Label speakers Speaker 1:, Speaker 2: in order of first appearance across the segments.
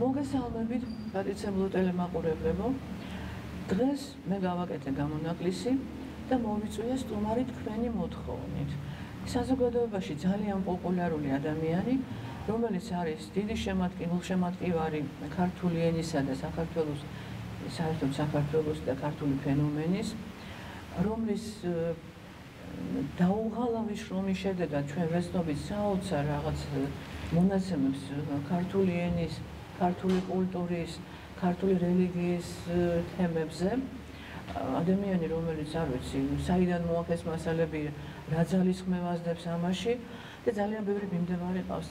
Speaker 1: მოგესალმებით, პატრიცემლო ტელემაყურებლებო. დღეს მე გავაკეთე გამონაკლისი და მოვიწვია სტუმარი თქვენი მოთხოვნით. საზოგადოებაში ძალიან პოპულარული ადამიანი, რომელიც არის დიდი შემატკივრ შემატკივარი ქართული ენისა და საქართველოს საერთოდ საქართველოს და ქართული ფენომენის, რომლის დაუღალავი შრომის შედეგად ჩვენ ვეცდობით საოცარ რაღაც მონაცემებს ქართული ენის ქართული კულტურის, ქართული რელიგიის თემებზე ადამიანი რომელიც არ ვიცი, საიდან მოაქვს მასალები, რა ძალისხმევასდებს ამაში და ძალიან ბევრი მიმდევარი ყავს.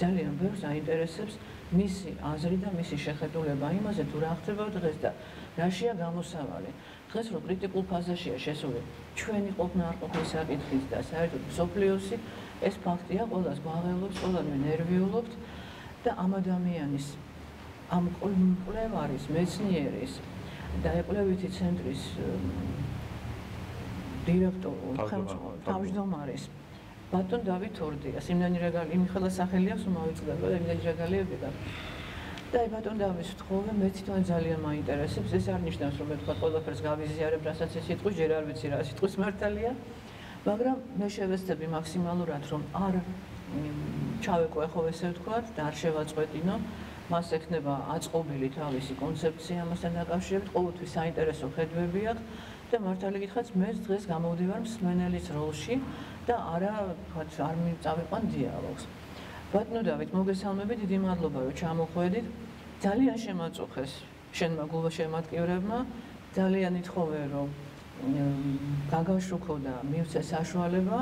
Speaker 1: ძალიან ბევრს აინტერესებს მისი აზრი და მისი შეხედულება იმაზე თუ რა ხდება დღეს და რაშია გამოსავალი. დღეს რო კრიტიკულ ფაზაშია შესული ჩვენი ყოფნა არ ყოფნის საკითხის და საერთოდ სოფლიოსი ეს ფაქტია, ყოველას გვაღელვებს, ყოველას ნერვიულობთ და ამ ადამიანის ამ კვლევარის მეცნიერის და ეკვლევითი ცენტრის დირექტორი თავმჯდომარის ბატონ დავით ორდია სიმნანი რეგალი იმხელა სახელი აქვს უმავიწყდება და იმდენი რეგალიები და და აი ბატონ დავით თხოვე მე თვითონ ძალიან მაინტერესებს. ეს არ ნიშნავს რომ მე თქვა ყველაფერს გავიზიარებ რასაც ეს სიტყვა ჯერ არ ვიცი რა სიტყვის მართალია. მაგრამ მე შევეცდები მაქსიმალურად რომ არ ჩავეკო ახო ესე ვთქვა და არ შევაწყვეტინო მას ექნება აწყობილი თავისი კონცეფცია ამასთან დაკავშირებით, ყოველთვის საინტერესო ხედვები აქვს და მართალი გითხრათ, მე დღეს გამოვდივარ მსმენელის როლში და არა, თქვათ, არ მიწავიყვან დიალოგს. ბატონო დავით, მოგესალმები, დიდი მადლობა, რომ ჩამოხვედით. ძალიან შემაწუხეს შენმა გულო შემატკივრებმა. ძალიან ითხოვე, რომ გაგაშუქო და მივცე საშუალება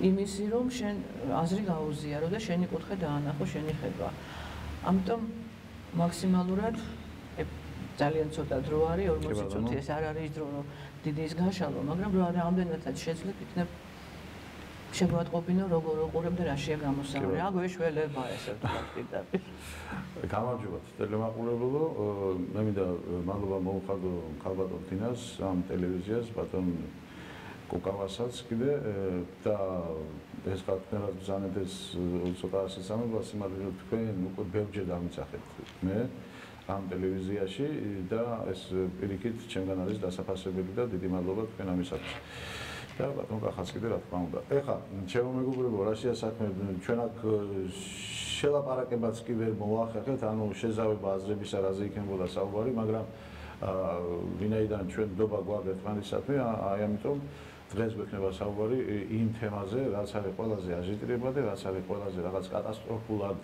Speaker 1: იმისი, რომ შენ აზრი გაუზიარო და შენი კუთხე დაანახო შენი ხედვა. ამიტომ მაქსიმალურად ძალიან ცოტა დრო არის 40 წუთი ეს არ არის დრო რომ დიდი ის გაშალო მაგრამ რა რამდენადაც შეძლებ იქნებ შემოატყობინო როგორ უყურებ და რაშია გამოსავალი. რა გვეშველება ესე ვთქვათ
Speaker 2: გამარჯობათ ტელემაყურებელო. მე მინდა მადლობა მოუხადო ქალბატონ თინას ამ ტელევიზიას ბატონ კუკავასაც კიდე და ეს კარტნერად ბზანეთ ეს ცოტა ასაცამებას იმადი რომ თქვენ უკვე ბევრჯერ დამიცახეთ მე ამ ტელევიზიაში და ეს პირიქით ჩემგან არის დასაფასებელი და დიდი მადლობა თქვენ ამისათვის. და ბატონ კახაც კიდე რა თქმა უნდა. ეხლა ჩემო მეგობრებო რაშია საქმე? ჩვენ აქ შელაპარაკებაც კი ვერ მოახერხეთ ანუ შეზავება აზრების არაზე იქნებოდა საუბარი მაგრამ ვინაიდან ჩვენ ნდობა გვაქვს ერთმანეთისადმი აი ამიტომ დღეს გვექნება საუბარი იმ თემაზე, რაც არის ყველაზე აჟიტირება და რაც არის ყველაზე რაღაც კატასტროფულად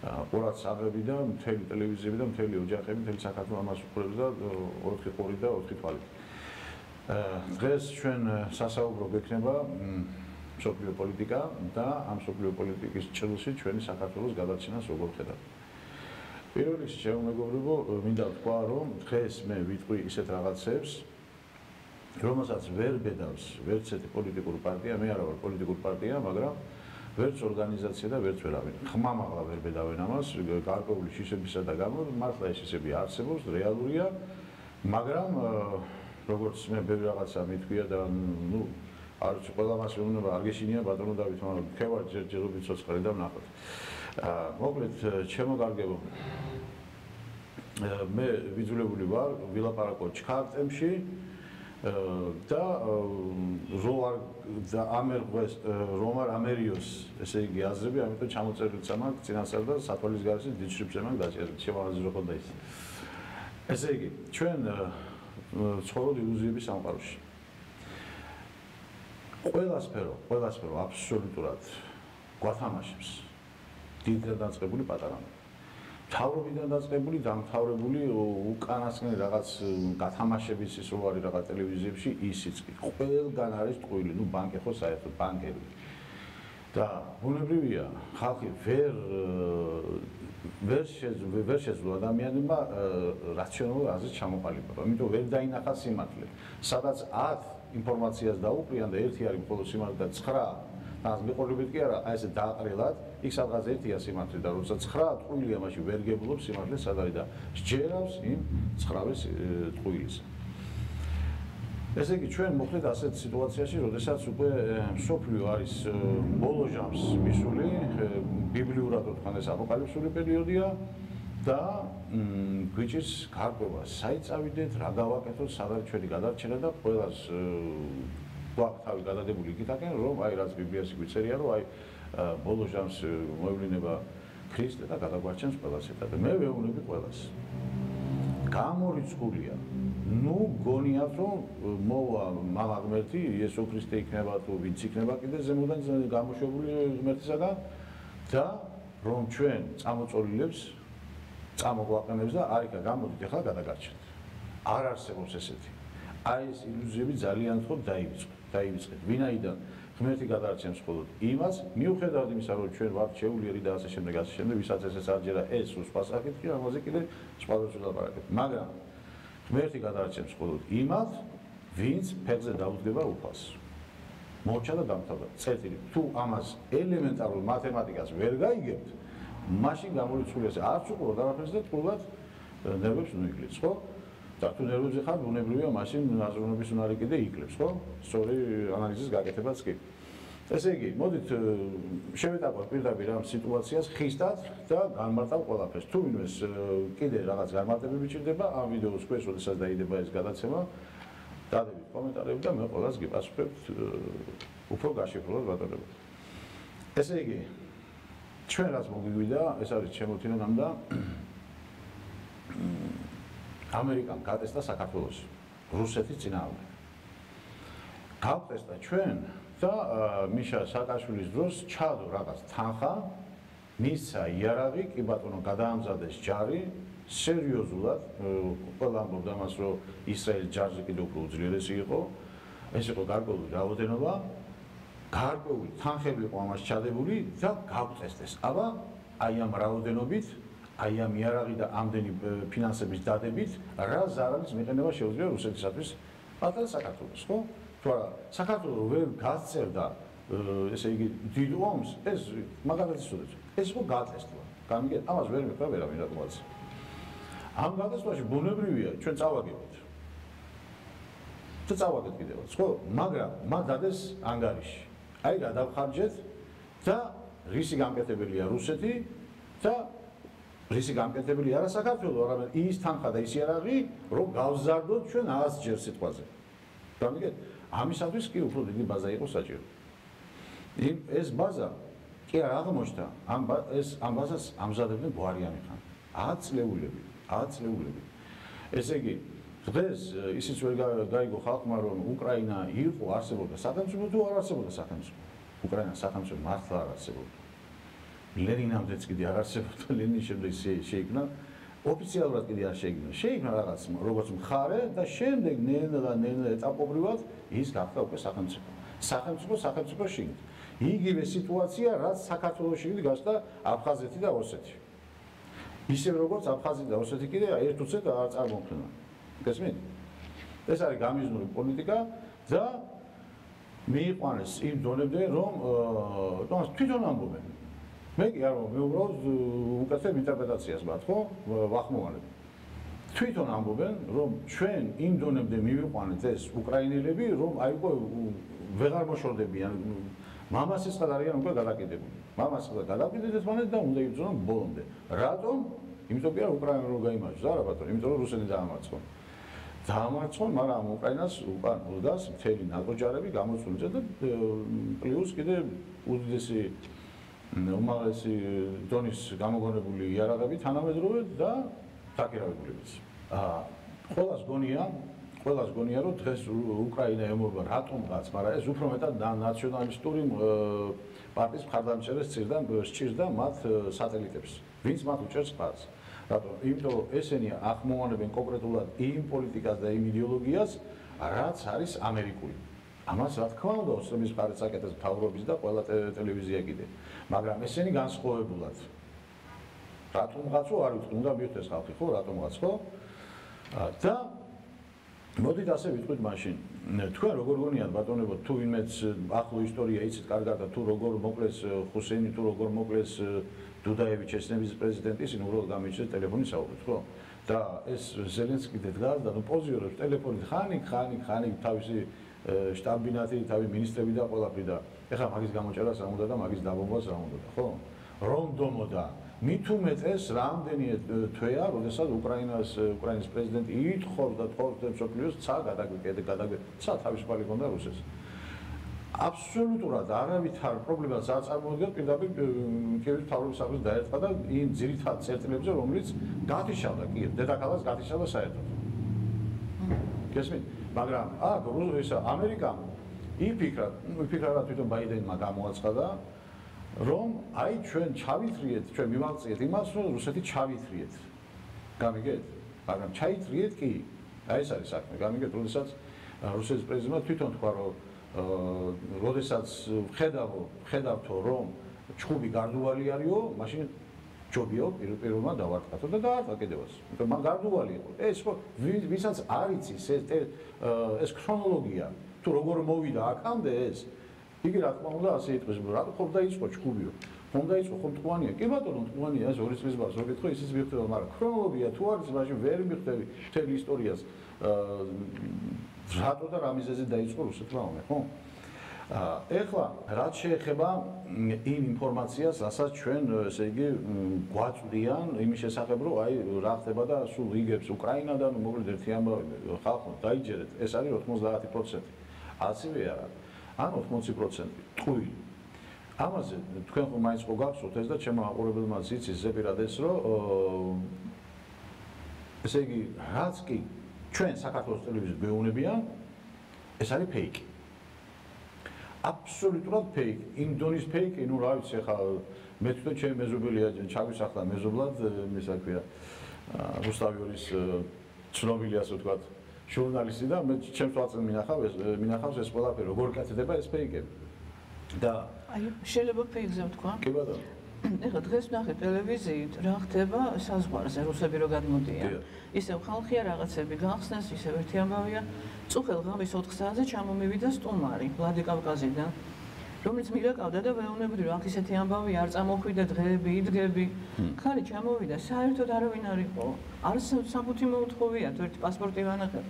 Speaker 2: ყურაც აღები და მთელი ტელევიზიები და მთელი ოჯახები, მთელი საქართველოს ამას უყურებს და ოთხი ყური და ოთხი თვალი. დღეს ჩვენ სასაუბრო გვექნება სოფლიო პოლიტიკა და ამ სოფლიო პოლიტიკის ჭრილში ჩვენი საქართველოს გადაცინას როგორ ხედავთ. პირველ რიგში მეგობრებო, მინდა ვთქვა, რომ დღეს მე ვიტყვი ისეთ რაღაცებს, რომელსაც ვერ ბედავს ვერც ერთი პოლიტიკური პარტია, მე არა ვარ პოლიტიკური პარტია, მაგრამ ვერც ორგანიზაცია და ვერც ვერავინ. ხმამაღლა ვერ ბედავენ ამას, გარკვეული შიშებისა და გამო მართლა ეს შიშები არსებობს, რეალურია, მაგრამ როგორც მე ბევრი რაღაცა მithქვია და ნუ არ ვიცი ყველა მას უნდა არ გეშინია ბატონო დავით, მაგრამ ქევარ ჯერჯერობით ცოცხალი და ვნახოთ. აა მოკლედ ჩემო კარგებო მე ვიძულებული ვარ ვილაპარაკო ჩქარტემში და როარ და ამერღვეს რომარ ამერიოს ესე იგი აზრები ამიტომ ჩამოწერილ წამაკ წინასწარ და საფოლის გარშე დიჩრიფცემან დაჭერეთ შემაღაზი რო ხონდა ის. ესე იგი ჩვენ ცხოვრობ ილუზიების სამყაროში. ყველა სფერო ყველა სფერო აბსოლუტურად გვათამაშებს დიდ დაწყებული პატარაა თავრობიდან დაწყებული დამთავრებული უკანასკნელი რაღაც გათამაშების ის რო არის რაღაც ტელევიზიებში ისიც კი. ყველგან არის ტყუილი ნუ ბანკი ხო საერთოდ ბანკები. და ბუნებრივია ხალხი ვერ ვერ შეძლო ვერ შეძლო ადამიანებმა რაციონალურ აზრით ჩამოყალიბება იმიტომ ვერ დაინახა სიმართლე. სადაც 10 ინფორმაციას დაუყრიან და ერთი არის მხოლოდ სიმართლე და 9 და მიყოლებით კი არა, აი ესე დააყრილად, იქ სადღაც ერთია სიმართლე და როცა 9 ტყუილია მაშინ ვერ გებულობს სიმართლე სად არის და სჯერავს იმ 9-ვის ტყუილის. ესე იგი ჩვენ მოხდეთ ასეთ სიტუაციაში, როდესაც უკვე სოფლიო არის ბოლო ჟამს მისული, ბიბლიურად თქვენ ეს აპოკალიფსური პერიოდია და გვიჭირს გარკვევა, საით წავიდეთ, რა გავაკეთოთ, სადაც ჩვენი გადარჩენა და ყველას გვაქვს თავი გადადებული იქითაკენ, რომ აი რაც ბიბლიას იგვიწერია, რომ აი ბოლო ჟამს მოევლინება ქრისტე და გადაგვარჩენს ყველას ერთად. მე ვეუბნები ყველას. გამორიცხულია. ნუ გონიათ რომ მოვა მამა ღმერთი იესო ქრისტე იქნება თუ ვინც იქნება კიდე ზემოდან გამოშვებული ღმერთისაგან და რომ ჩვენ წამოწოლილებს წამოგვაყენებს და არიქა გამოდით ახლა გადაგარჩენთ. არ არსებობს ესეთი. აი ეს ილუზიები ძალიან ხო დაივიწყეთ დაივიწყეთ. ვინაიდან ღმერთი გადაარჩენს მხოლოდ იმას მიუხედავად იმისა რომ ჩვენ ვართ შეულიერი და ასე შემდეგ ასე შემდეგ ვისაც ესეც არჯერა ეს სხვა საკითხი ამაზე კიდე სხვა დროს ვილაპარაკებთ მაგრამ ღმერთი გადაარჩენს მხოლოდ იმათ, ვინც ფეხზე დაუდგება უფალს. მოჩა და დამთავრდა. წერტილი. თუ ამას ელემენტარულ მათემატიკას ვერ გაიგებთ, მაშინ გამორიცხულია ეს არც უყურო დააფერს და თულად ნერვებს ნუიკლებს, ხო? თუ ნერვებზე ხარ, უნებრივია მაშინ აზროვნების უნარი კიდე იკლებს, ხო? სწორი ანალიზის გაკეთებაც კი. ესე იგი, მოდით შევეტაყვეთ პირდაპირ ამ სიტუაციას ხისტად და განმარტავ ყველაფერს. თუ ვინმეს კიდე რაღაც განმარტებები ჭირდება ამ ვიდეოს ქვეშ, როდესაც დაიდება ეს გადაცემა, დადებით კომენტარები და მე ყველას გიპასუხებთ უფრო გაშიფრულად ბატონებო. ესე იგი, ჩვენ რაც მოგიგვიდა, ეს არის ჩემო თინო და ამერიკამ გატესტა საქართველოს რუსეთის წინააღმდეგ. გავტესტა ჩვენ და მიშა საკაშვილის დროს ჩადო რაღაც თანხა. მისა იარაღი კი ბატონო გადაამზადეს ჯარი. სერიოზულად ყველა ამბობდა მას რომ ისრაელის ჯარზე კიდევ უფრო უძლიერესი იყო. ეს იყო გარკვეული რაოდენობა. გარკვეული თანხები იყო ამას ჩადებული და გავწესდეს. აბა აი ამ რაოდენობით აი ამ იარაღი და ამდენი ფინანსების დადებით რა ზარალის მიყენება შეუძლია რუსეთისათვის მაგრამ საქართველოს ხო? თუ არა საქართველოს ვერ გასწერდა ესე იგი დიდ ომს ეს მაგალითად ისოდეთ ეს იყო გატესტვა. გამიგეთ ამას ვერ მეკრა ვერავინ რატომაც ამ გატესტვაში ბუნებრივია ჩვენ წავაგებთ. თუ წავაგეთ კიდევაც ხო? მაგრამ მაგ დადეს ანგარიში. აი გადავხარჯეთ და რისი გამკეთებელია რუსეთი და რისი გამკეთებელი არა საქართველოს არამედ ის თანხა და ის იარაღი რომ გავზარდოთ ჩვენ 100 ჯერ სიტყვაზე გამიგეთ ამისათვის კი უფრო დიდი ბაზა იყო საჭირო. იმ ეს ბაზა კი არ აღმოჩნდა. ამ ეს ამ ბაზას ამზადებდნენ გვარიანი ხან. აწლეულები, აწლეულები. ესე იგი, დღეს ისიც ვერ გაიგო ხალხმა რომ უკრაინა იყო არსებობდა სახელმწიფო თუ არ არსებობდა სახელმწიფო. უკრაინა სახელმწიფო მართლა არ არსებობდა. ლენინამდეც კიდე არ არსებობდა, ლენინის შემდეგ შეიქმნა ოფიციალურად კიდე არ შეიქმნა. შეიქმნა რაღაც როგორც მხარე და შემდეგ ნენა ნენა ეტაპობრივად ის გახდა უკვე სახელმწიფო. სახელმწიფო სახელმწიფო შიგნით. იგივე სიტუაცია რაც საქართველოს შიგნით გასდა აფხაზეთი და ოსეთი. ისე როგორც აფხაზეთი და ოსეთი კიდე ერთ უცებ არ წარმოქმნა. გესმით? ეს არის გამიზნული პოლიტიკა და მიიყვანეს იმ დონემდე რომ თვითონ ამბობენ მე კი არ უბრალოდ უკეთებ ინტერპრეტაციას მათ ხო? ვახმოვანებ. თვითონ ამბობენ რომ ჩვენ იმ დონემდე მივიყვანეთ ეს უკრაინელები რომ აი უკვე ვეღარ მოშორდებიან. მამასის ხარ არიან უკვე გადაკიდებული. მამას ხარ გადაკიდეთ ერთმანეთ და უნდა იბრძოლონ ბოლომდე. რატომ? იმიტომ კი არ უკრაინა რო გამოიმარჯვა არა ბატონო იმიტომ რომ რუსეთი დაამარცხონ. დაამარცხონ მაგრამ უკრაინას უკან უდას მთელი ნატო ჯარები გამოსულიძე და პლუს კიდე უდიდესი უმაღლესი დონის გამოგონებული იარაღები თანამედროვე და დაკირავებულებიც. აა ყოველას გონია, ყოველას გონია რომ დღეს უკრაინა ემოება რატომღაც, მაგრამ ეს უფრო მეტად ნაციონალისტური პარტიის მხარდამჭერებს წირდა სჭირდა მათ სატელიტებს. ვინც მათ უჭერს ხარს? რატომ? იმიტომ რომ ესენი ახმოვანებენ კონკრეტულად იმ პოლიტიკას და იმ იდეოლოგიას, რაც არის ამერიკული. ამას რა თქმა უნდა ოსმის მხარეს აკეთებს თავრობის და ყველა ტელევიზია კიდე მაგრამ ესენი განსხვავებულად. რატომღაცო არ ვიცი უნდა მიხვდეს ხალხი ხო? რატომღაც ხო და მოდით ასე ვიტყვით მაშინ. თქვენ როგორ გონიათ? ბატონებო თუ ვინმეც ახლო ისტორია იცით კარგად და თუ როგორ მოკლეს ხუსეინი თუ როგორ მოკლეს დუდაევი ჩეჩნების პრეზიდენტი ისინი უბრალოდ გამიჩნდეს ტელეფონი საუბრით, ხო? და ეს ზელენსკი დედგარ და ნუ პოზიორებს ტელეფონით ხანი, ხანი, ხანი თავისი შტაბ-ბინათი, თავი მინისტრები და ყველაფერი და ეხლა მაგის გამოჭერას რა უნდა და მაგის დაბომბვას რა უნდა, ხო? რომ დომოდა მით უმეტეს რამდენი თვეა, როდესაც უკრაინას უკრაინის პრეზიდენტი ითხოვს და თხოვს მსოფლიოს ცა გადაგვიკეთე, გადაგვიკეთე, ცა თავისუფალი კონდა რუსეთს. აბსოლუტურად არავითარ პრობლემას არ წარმოადგენს პირდაპირ კიევის თავრობის საფუძვლის დაერქვა და იმ ძირითად წერტილებზე რომელიც გათიშავდა კი დედაქალაქს გათიშავდა საერთოდ. გესმით? მაგრამ აქ რუსია ამერიკა იფიქრა, იფიქრა თვითონ ბაიდენმა გამოაცხადა რომ აი ჩვენ ჩავითრიეთ, ჩვენ მივაღწიეთ იმას, რომ რუსეთი ჩავითრიეთ. გამიგეთ? მაგრამ ჩაითრიეთ კი? აი ეს არის საქმე. გამიგეთ, როდესაც რუსეთის პრეზიდენტმა თვითონ თქვა, რომ როდესაც ხედავო, ხედავთო, რომ ჩხუბი გარდუვალი არისო, მაშინ ჯობიო პირველმა დავარტყათო და დაარტყა კიდევაც. იმიტომ მან გარდუვალი იყო. ეს ვისაც არ იცის ეს ეს ქრონოლოგია თუ როგორ მოვიდა აქამდე ეს იგი რა თქმა უნდა ასე იტყვის, რა ხომ დაიწყო ჩხუბიო. ხომ დაიწყო ხომ თყვანია. კი ბატონო თყვანია ეს ორი წლის ბას როგითხო ისიც მიხვდება, მაგრამ ქრონოლოგია თუ არის მაშინ ვერ მიხვდები მთელი ისტორიას. აა რატო და რა მიზეზით დაიწყო რუსეთმა ომი, ხო? ეხლა რაც შეეხება იმ ინფორმაციას, რასაც ჩვენ ესე იგი გვაწვდიან იმის შესახებ, რომ აი რა ხდება და სულ იგებს უკრაინადან, მოკლედ ერთი ამბავი ხალხო დაიჯერეთ, ეს არის 90%. ასევე არა. ან 80% ტყუილი. ამაზე თქვენ ხომ მაინც ხო გახსოვთ ეს და ჩემო აყურებელმა ზიცის ზეპირად ეს რომ ესე იგი რაც კი ჩვენ საქართველოს ტელევიზიას გვეუბნებიან ეს არის ფეიკი. აბსოლუტურად ფეიკი. იმ დონის ფეიკი, ну რა ვიცი ხა მე თვითონ ჩემი მეზობელია ჩაგვისახლა მეზობლად მე საქმეა რუსტავიორის ცნობილი ასე ვთქვათ ჟურნალისტი და მე ჩემს ვაწენ მინახავ ეს მინახავს ეს ყველაფერი როგორ კეთდება ეს ფეიკები. და
Speaker 1: აი შეიძლება ფეიქზე ვთქვა?
Speaker 2: კი ბატონო
Speaker 1: ეხლა დღეს ნახე ტელევიზიით რა ხდება საზღვარზე რუსები რო გადმოდიან. ისევ ხალხია რაღაცები გახსნეს ისევ ერთი ამბავია წუხელ ღამის 4 საათზე ჩამომივიდა სტუმარი ვლადიკავკაზიდან რომელიც მირაკავდა და ვეუბნებოდი რომ აქ ისეთი ამბავი არ წამოხვიდა დღეები, იდგები. ხალი ჩამოვიდა, საერთოდ არავინ არ იყო. არც საფუთი მოუთხოვია, თუ ერთი პასპორტი ვანახე.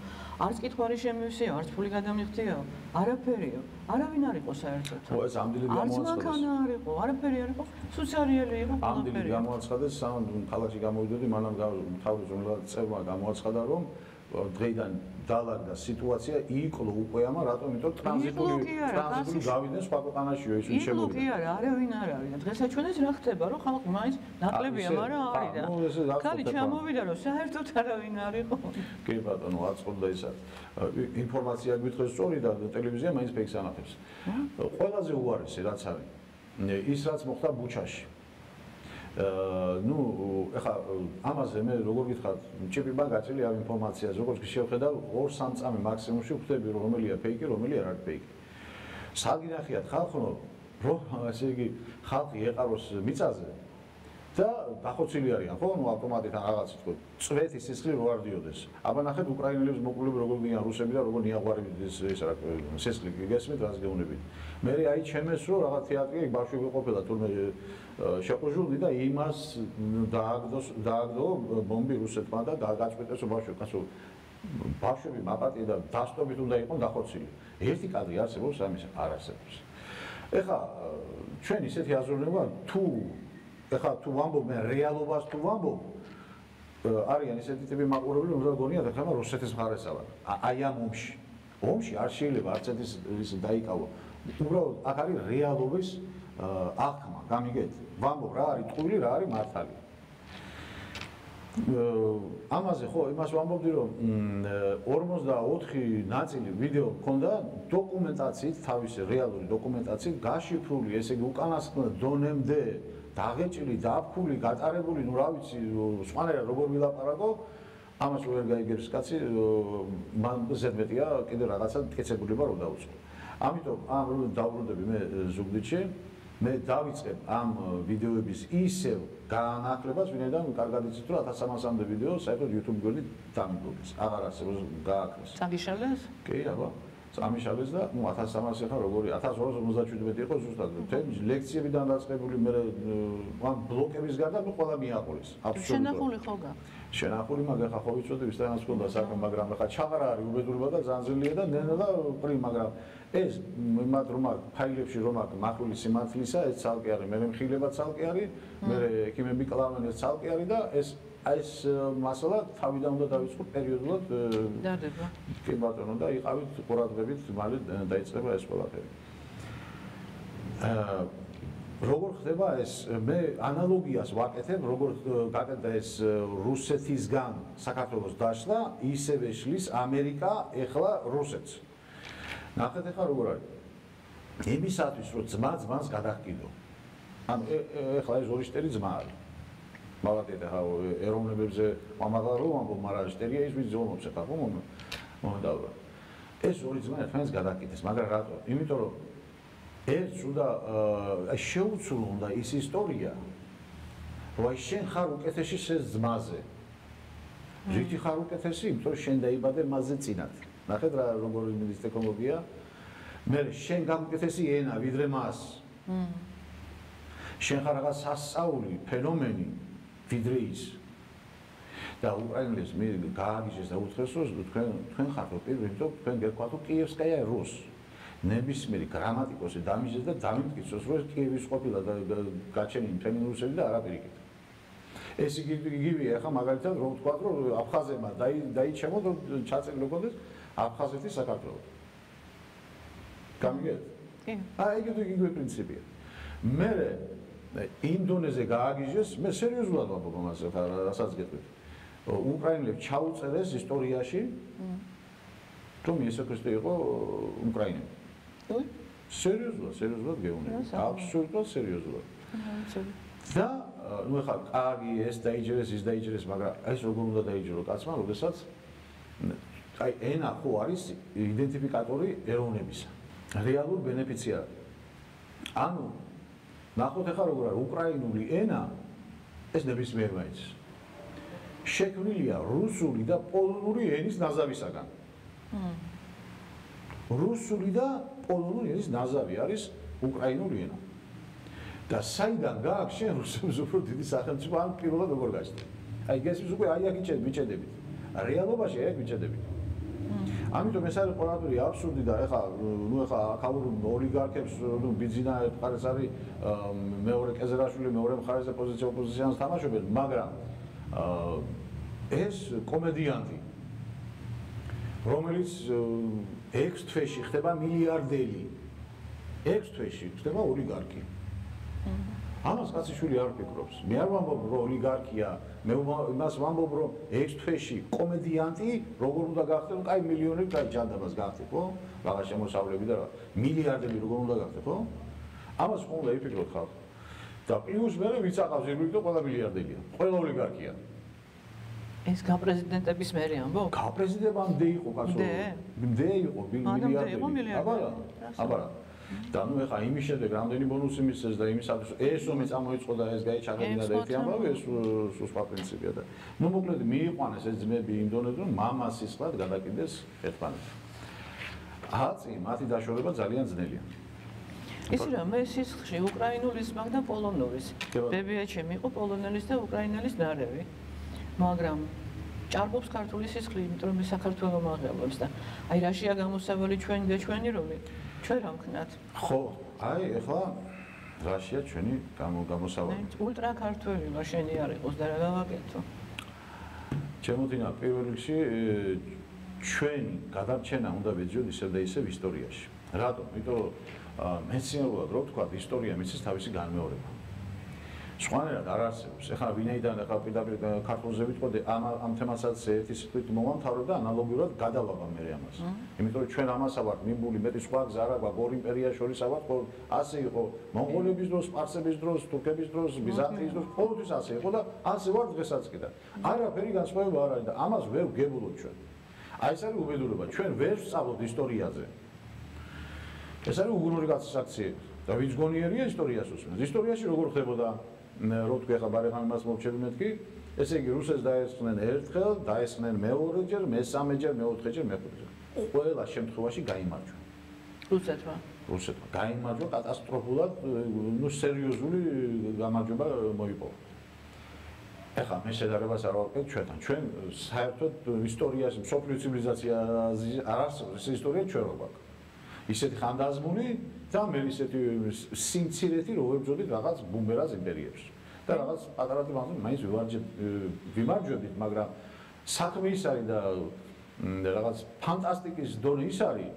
Speaker 1: არც კითხვარი შემივსია, არც ფული გადამიხდია. არაფერიო. არავინ არ იყო საერთოდ.
Speaker 2: ხო, ეს ამდილი გამოაცხადეს.
Speaker 1: არც მანქანა არ იყო, არაფერი არ იყო. სუცარიელი იყო ყველაფერი.
Speaker 2: ამდილი გამოაცხადეს, სამ ქალაქში გამოვიდოდი, მანამ თავის უმლად წევმა გამოაცხადა, რომ დღეიდან დალაგდა სიტუაცია იკლო უკვე ამა რატომ იმიტომ ტრანზიტული ტრანზიტული გავიდნენ სხვა ქვეყანაშიო ის ის
Speaker 1: შემოვიდა იკლო კი არა არავინ არ არის. დღესაც ჩვენეს რა ხდება რომ ხალხი მაინც ნაკლებია მაგრამ არის და ხალი ჩამოვიდა რომ საერთოდ არავინ არ იყო.
Speaker 2: კი ბატონო აწყობდა ის ინფორმაცია გვითხრეს სწორი და ტელევიზია მაინც ფეიქს ანახებს ყველაზე უარესი რაც არის ის რაც მოხდა ბუჩაში ну, ეხა ამაზე მე როგორ გითხარ, ჩიპი მაგაცილი ამ ინფორმაციას, როგორც კი შევხედავ, 2-3 წამი მაქსიმუმში ვხვდები, რომელია ფეიკი, რომელია არ ფეიკი. საგინახიათ ხალხო, რომ ასე იგი ხალხი ეყაროს მიწაზე, და დახოცილი არიან ხო? ნუ ავტომატით რაღაც თქო წვეთი სისხლი რო არ დიოდეს. აბა ნახეთ უკრაინელებს მოკლები როგორ გიან რუსები და როგორ ნიაღვარები ეს ეს რა სისხლი გესმით რას გეუბნებით. მე აი ჩემეს რო რაღაც თეატრი ბავშვი ყოფილა თურმე შეყუჟული და იმას დააგდოს დააგდო ბომბი რუსეთმა და დაგაწყვეტეს ბავშვი კაცო ბავშვები მაპატი და დასტობით უნდა იყოს დახოცილი ერთი კადრი არსებობს ამის არ არსებობს. ეხა ჩვენ ისეთი აზროვნება თუ ეხლა თუ ვამბობ მე რეალობას თუ ვამბობ არიან ისეთი ტიპი მაყურებელი რომ გონია და ხება რუსეთის მხარესალა აი ამ ომში. ომში არ შეიძლება არც ეს ის დაიკავო. უბრალოდ აქ არის რეალობის აღქმა გამიგეთ ვამბობ რა არის ტყუილი რა არის მართალი ამაზე ხო იმას ვამბობდი რომ 44 ნაწილი ვიდეო მქონდა დოკუმენტაციით თავისი რეალური დოკუმენტაციით გაშიფრული ესე იგი უკანასკნელ დონემდე დაღეჭილი, დაფქული, გატარებული, ну რა ვიცი, სხვანაირად როგორ ვილაპარაკო, ამას ვერ გაიგებს კაცი, მან ზედმეტია კიდე რაღაცა მტკიცებულება რომ დაუწყო. ამიტომ ამ დაუბრუნდები მე ზუგდიდში, მე დავიწყებ ამ ვიდეოების ისევ განახლებას, ვინაიდან კარგად იცით რომ 1300-მდე ვიდეო საერთოდ YouTube გვერდით დამიბლოკეს. აღარ არსებობს გააკრეს.
Speaker 1: წაგიშალეს?
Speaker 2: კი, აბა. წამიშალეს და ნუ 1300 ხა როგორი 1257 იყო ზუსტად თემი ლექციებიდან დაწყებული მე ამ ბლოკების გარდა ნუ ყველა მიაყოლეს
Speaker 1: აბსოლუტურად შენახული ხო გაქვს
Speaker 2: შენახული მაგრამ ხა ხო ვიცოდი ვისთანაც ყოდა საქმე მაგრამ ხა ჩაღარა არის უბედურება და ზანზილია და ნენა და პრი მაგრამ ეს იმათ რომ ფაილებში რომ აქ მახვილი სიმართლისა ეს ცალკე არის მე მხილება ცალკე არის მე ექიმები კლავენ ეს ცალკე არის და ეს აი ეს მასალა თავიდან უნდა დავიწყო პერიოდულად
Speaker 1: დადება.
Speaker 2: კი ბატონო და იყავით ყურადღებით მალე დაიწყება ეს ყველაფერი. აა როგორ ხდება ეს მე ანალოგიას ვაკეთებ როგორ გაკეთდა ეს რუსეთისგან საქართველოს დაშლა ისევე შლის ამერიკა ეხლა რუსეთს. ნახეთ ეხლა როგორ არის. იმისათვის რომ ძმა ძმას გადაჰკიდო ან ეხლა ეს ორი შტერი ძმა არის. მაგათი და ეროვნებებზე ამაღლა რომ ამბობ მაგრამ შტერია ის ვიც ზომობს ახლა ხომ მომდავრა ეს ორი ძმა ერთმანეთს გადაკეთეს მაგრამ რატო? იმიტომ რომ ერთ სუდა აი შეუცვლო უნდა ის ისტორია რომ შენ ხარ უკეთესი შენ ძმაზე. რითი ხარ უკეთესი იმიტომ შენ დაიბადე მასზე წინათ. ნახეთ რა როგორი მიდის ტექნოლოგია მე შენ გამუკეთესი ენა ვიდრე მას. შენ ხარ რაღაც სასწაული ფენომენი ვიდრე ის. და უკრაინელებს მე გააგიჟეს და უთხრეს რომ თქვენ თქვენ ხართ პირველი რომ თქვენ გეკვა თუ კიევსკაია რუს ნებისმიერი გრამატიკოსი დამიჟეს და დამიმტკიცოს რომ კიევის ყოფილა და გაჩენილი მთელი რუსები და არაპირიკით ეს იგი იგივე ახლა მაგალითად რომ თქვა რომ აფხაზებმა დაიჩემოთ რომ ჩაწერილი გქონდეს აფხაზეთის საქართველოს გამიგეთ კი აი იგი იგივე პრინციპია მე ინდონეზე გააგიჟეს, მე სერიოზულად ვამბობ ამას, რასაც გეტყვით. უკრაინელებს ჩაუწერეს ისტორიაში. თუ იესო ქრისტე იყო უკრაინელი. სერიოზულად, სერიოზულად გეუბნები. აბსოლუტურად სერიოზულად. და ნუ ახლა კარგი ეს დაიჯერეს, ის დაიჯერეს, მაგრამ ეს როგორ უნდა დაიჯერო კაცმა, როდესაც აი ენა ხო არის იდენტიფიკატორი ეროვნებისა. რეალურ ბენეფიციარი. ანუ ნახოთ ახლა როგორ არის უკრაინული ენა ეს ნებისმიერ მაინც შექმნილია რუსული და პოლონური ენის ნაზავისაგან. რუსული და პოლონური ენის ნაზავი არის უკრაინული ენა. და საიდან გააქვს შენ რუსებს უფრო დიდი სახელმწიფო ან პირველად როგორ გაჩნდა? აი გესმის უკვე აი აქ იჭერთ მიჭედებით. რეალობაში აი აქ მიჭედებით. ამიტომ ეს არის ყველაფერი აბსურდი და ეხა ნუ ეხა ახალ ოლიგარქებს ნუ ბიზინა მხარეს არის მეორე კეზერაშვილი მეორე მხარეზე პოზიცია ოპოზიციანს თამაშობენ მაგრამ ეს კომედიანტი რომელიც 6 თვეში ხდება მილიარდელი 6 თვეში ხდება ოლიგარქი ამას კაციშვილი არ ფიქრობს. მე არ ვამბობ რომ ოლიგარქია, მე იმას ვამბობ რომ ეს თვეში კომედიანტი როგორ უნდა გახდეს, კაი მილიონები კაი ჯანდაბას გახდეს, ხო? რაღაც შემოსავლები და მილიარდები როგორ უნდა გახდეს, ხო? ამას უნდა იფიქროთ ხალხი. და პლუს მე ვიც აყავს ირმიკ და ყველა მილიარდელია. ყველა ოლიგარქია.
Speaker 1: ეს გაპრეზიდენტების მერი ამბობ?
Speaker 2: გაპრეზიდენტამდე იყო კაცო. მდე იყო მილიარდელი. აბარა. აბარა. და ნუ ეხა იმის შემდეგ რამდენი ბონუსი მისცეს და იმისათვის ეს ომი წამოიწყო და ეს გაიჩაღებინა და ერთი ამბავი ეს სხვა პრინციპია და ნუ მოკლედ მიიყვანეს ეს ძმები ინდონეზიურ მამას ისყად გადაკიდეს ერთმანეთს აცი მათი დაშორება ძალიან ძნელია
Speaker 1: ის რა მე სისხლში უკრაინულის მაგდა პოლონურის ბებიაჩემი იყო პოლონელის და უკრაინელის ნარევი მაგრამ ჭარბობს ქართული სისხლი იმიტომ რომ საქართველოს მაღლობს და აი რაშია გამოსავალი ჩვენ გეჩვენი რომი ჩვენ რა ვქნათ?
Speaker 2: ხო, აი ეხლა რაშია ჩვენი გამოსავალი?
Speaker 1: ულტრა ქართველი მაშენი არ იყოს და რა გავაკეთო?
Speaker 2: ჩემოთინა პირველ რიგში ჩვენი გადარჩენა უნდა ვეძიოთ ისევ და ისევ ისტორიაში. რატომ? იმიტომ რომ მეცნიერულად რო ვთქვა, ისტორია მისის თავისი განმეორება. სხვანაირად არ არსებობს. ეხლა ვინაიდან ახლა პირდაპირ ქართულზე ვიტყოდი ამ ამ თემასაც ერთი სიტყვით მომამთავრებ და ანალოგიურად გადავაბა მე ამას. იმიტომ რომ ჩვენ ამასა ვართ მიმბული მეტი სხვა გზა რა გვაქვს ორი იმპერია შორის ავართ ხო ასე იყო მონღოლების დროს, სპარსების დროს, თურქების დროს, ბიზანტიის დროს, ყოველთვის ასე იყო და ასე ვართ დღესაც კიდე. არაფერი განსხვავება არ არის და ამას ვერ გგებულობ ჩვენ. აი ეს არის უბედურება. ჩვენ ვერ ვსწავლობთ ისტორიაზე. ეს არის უგუნური გასაცაციები. და ვინც გონიერია ისტორიას უსმენს. ისტორიაში როგორ ხდებოდა რო თქვი ახლა ბარემ მას მოვჩები მეთქი ესე იგი რუსებს დაესხნენ ერთხელ დაესხნენ მეორეჯერ მესამეჯერ მეოთხეჯერ მეხუთეჯერ ყველა შემთხვევაში გამოიმარჯვა.
Speaker 1: რუსეთმა.
Speaker 2: რუსეთმა გამოიმარჯვა კატასტროფულად, ნუ სერიოზული გამარჯვება მოიპოვა. ეხლა მე შედარებას არ ვაკეთებ ჩვენთან. ჩვენ საერთოდ ისტორიაში, სოფლიო ცივილიზაციაზე არ არსებობს ეს ისტორია ჩვენ რო გვაქვს. ისეთი ხანდაზმული და მე ისეთი სიმცირეთი რო ვებძოდით რაღაც ბუმერას იმპერიებს. და რაღაც პატარა თემაზე მაინც ვიმარჯვებით, მაგრამ საქმე ის არის და რაღაც ფანტასტიკის დონე ის არის,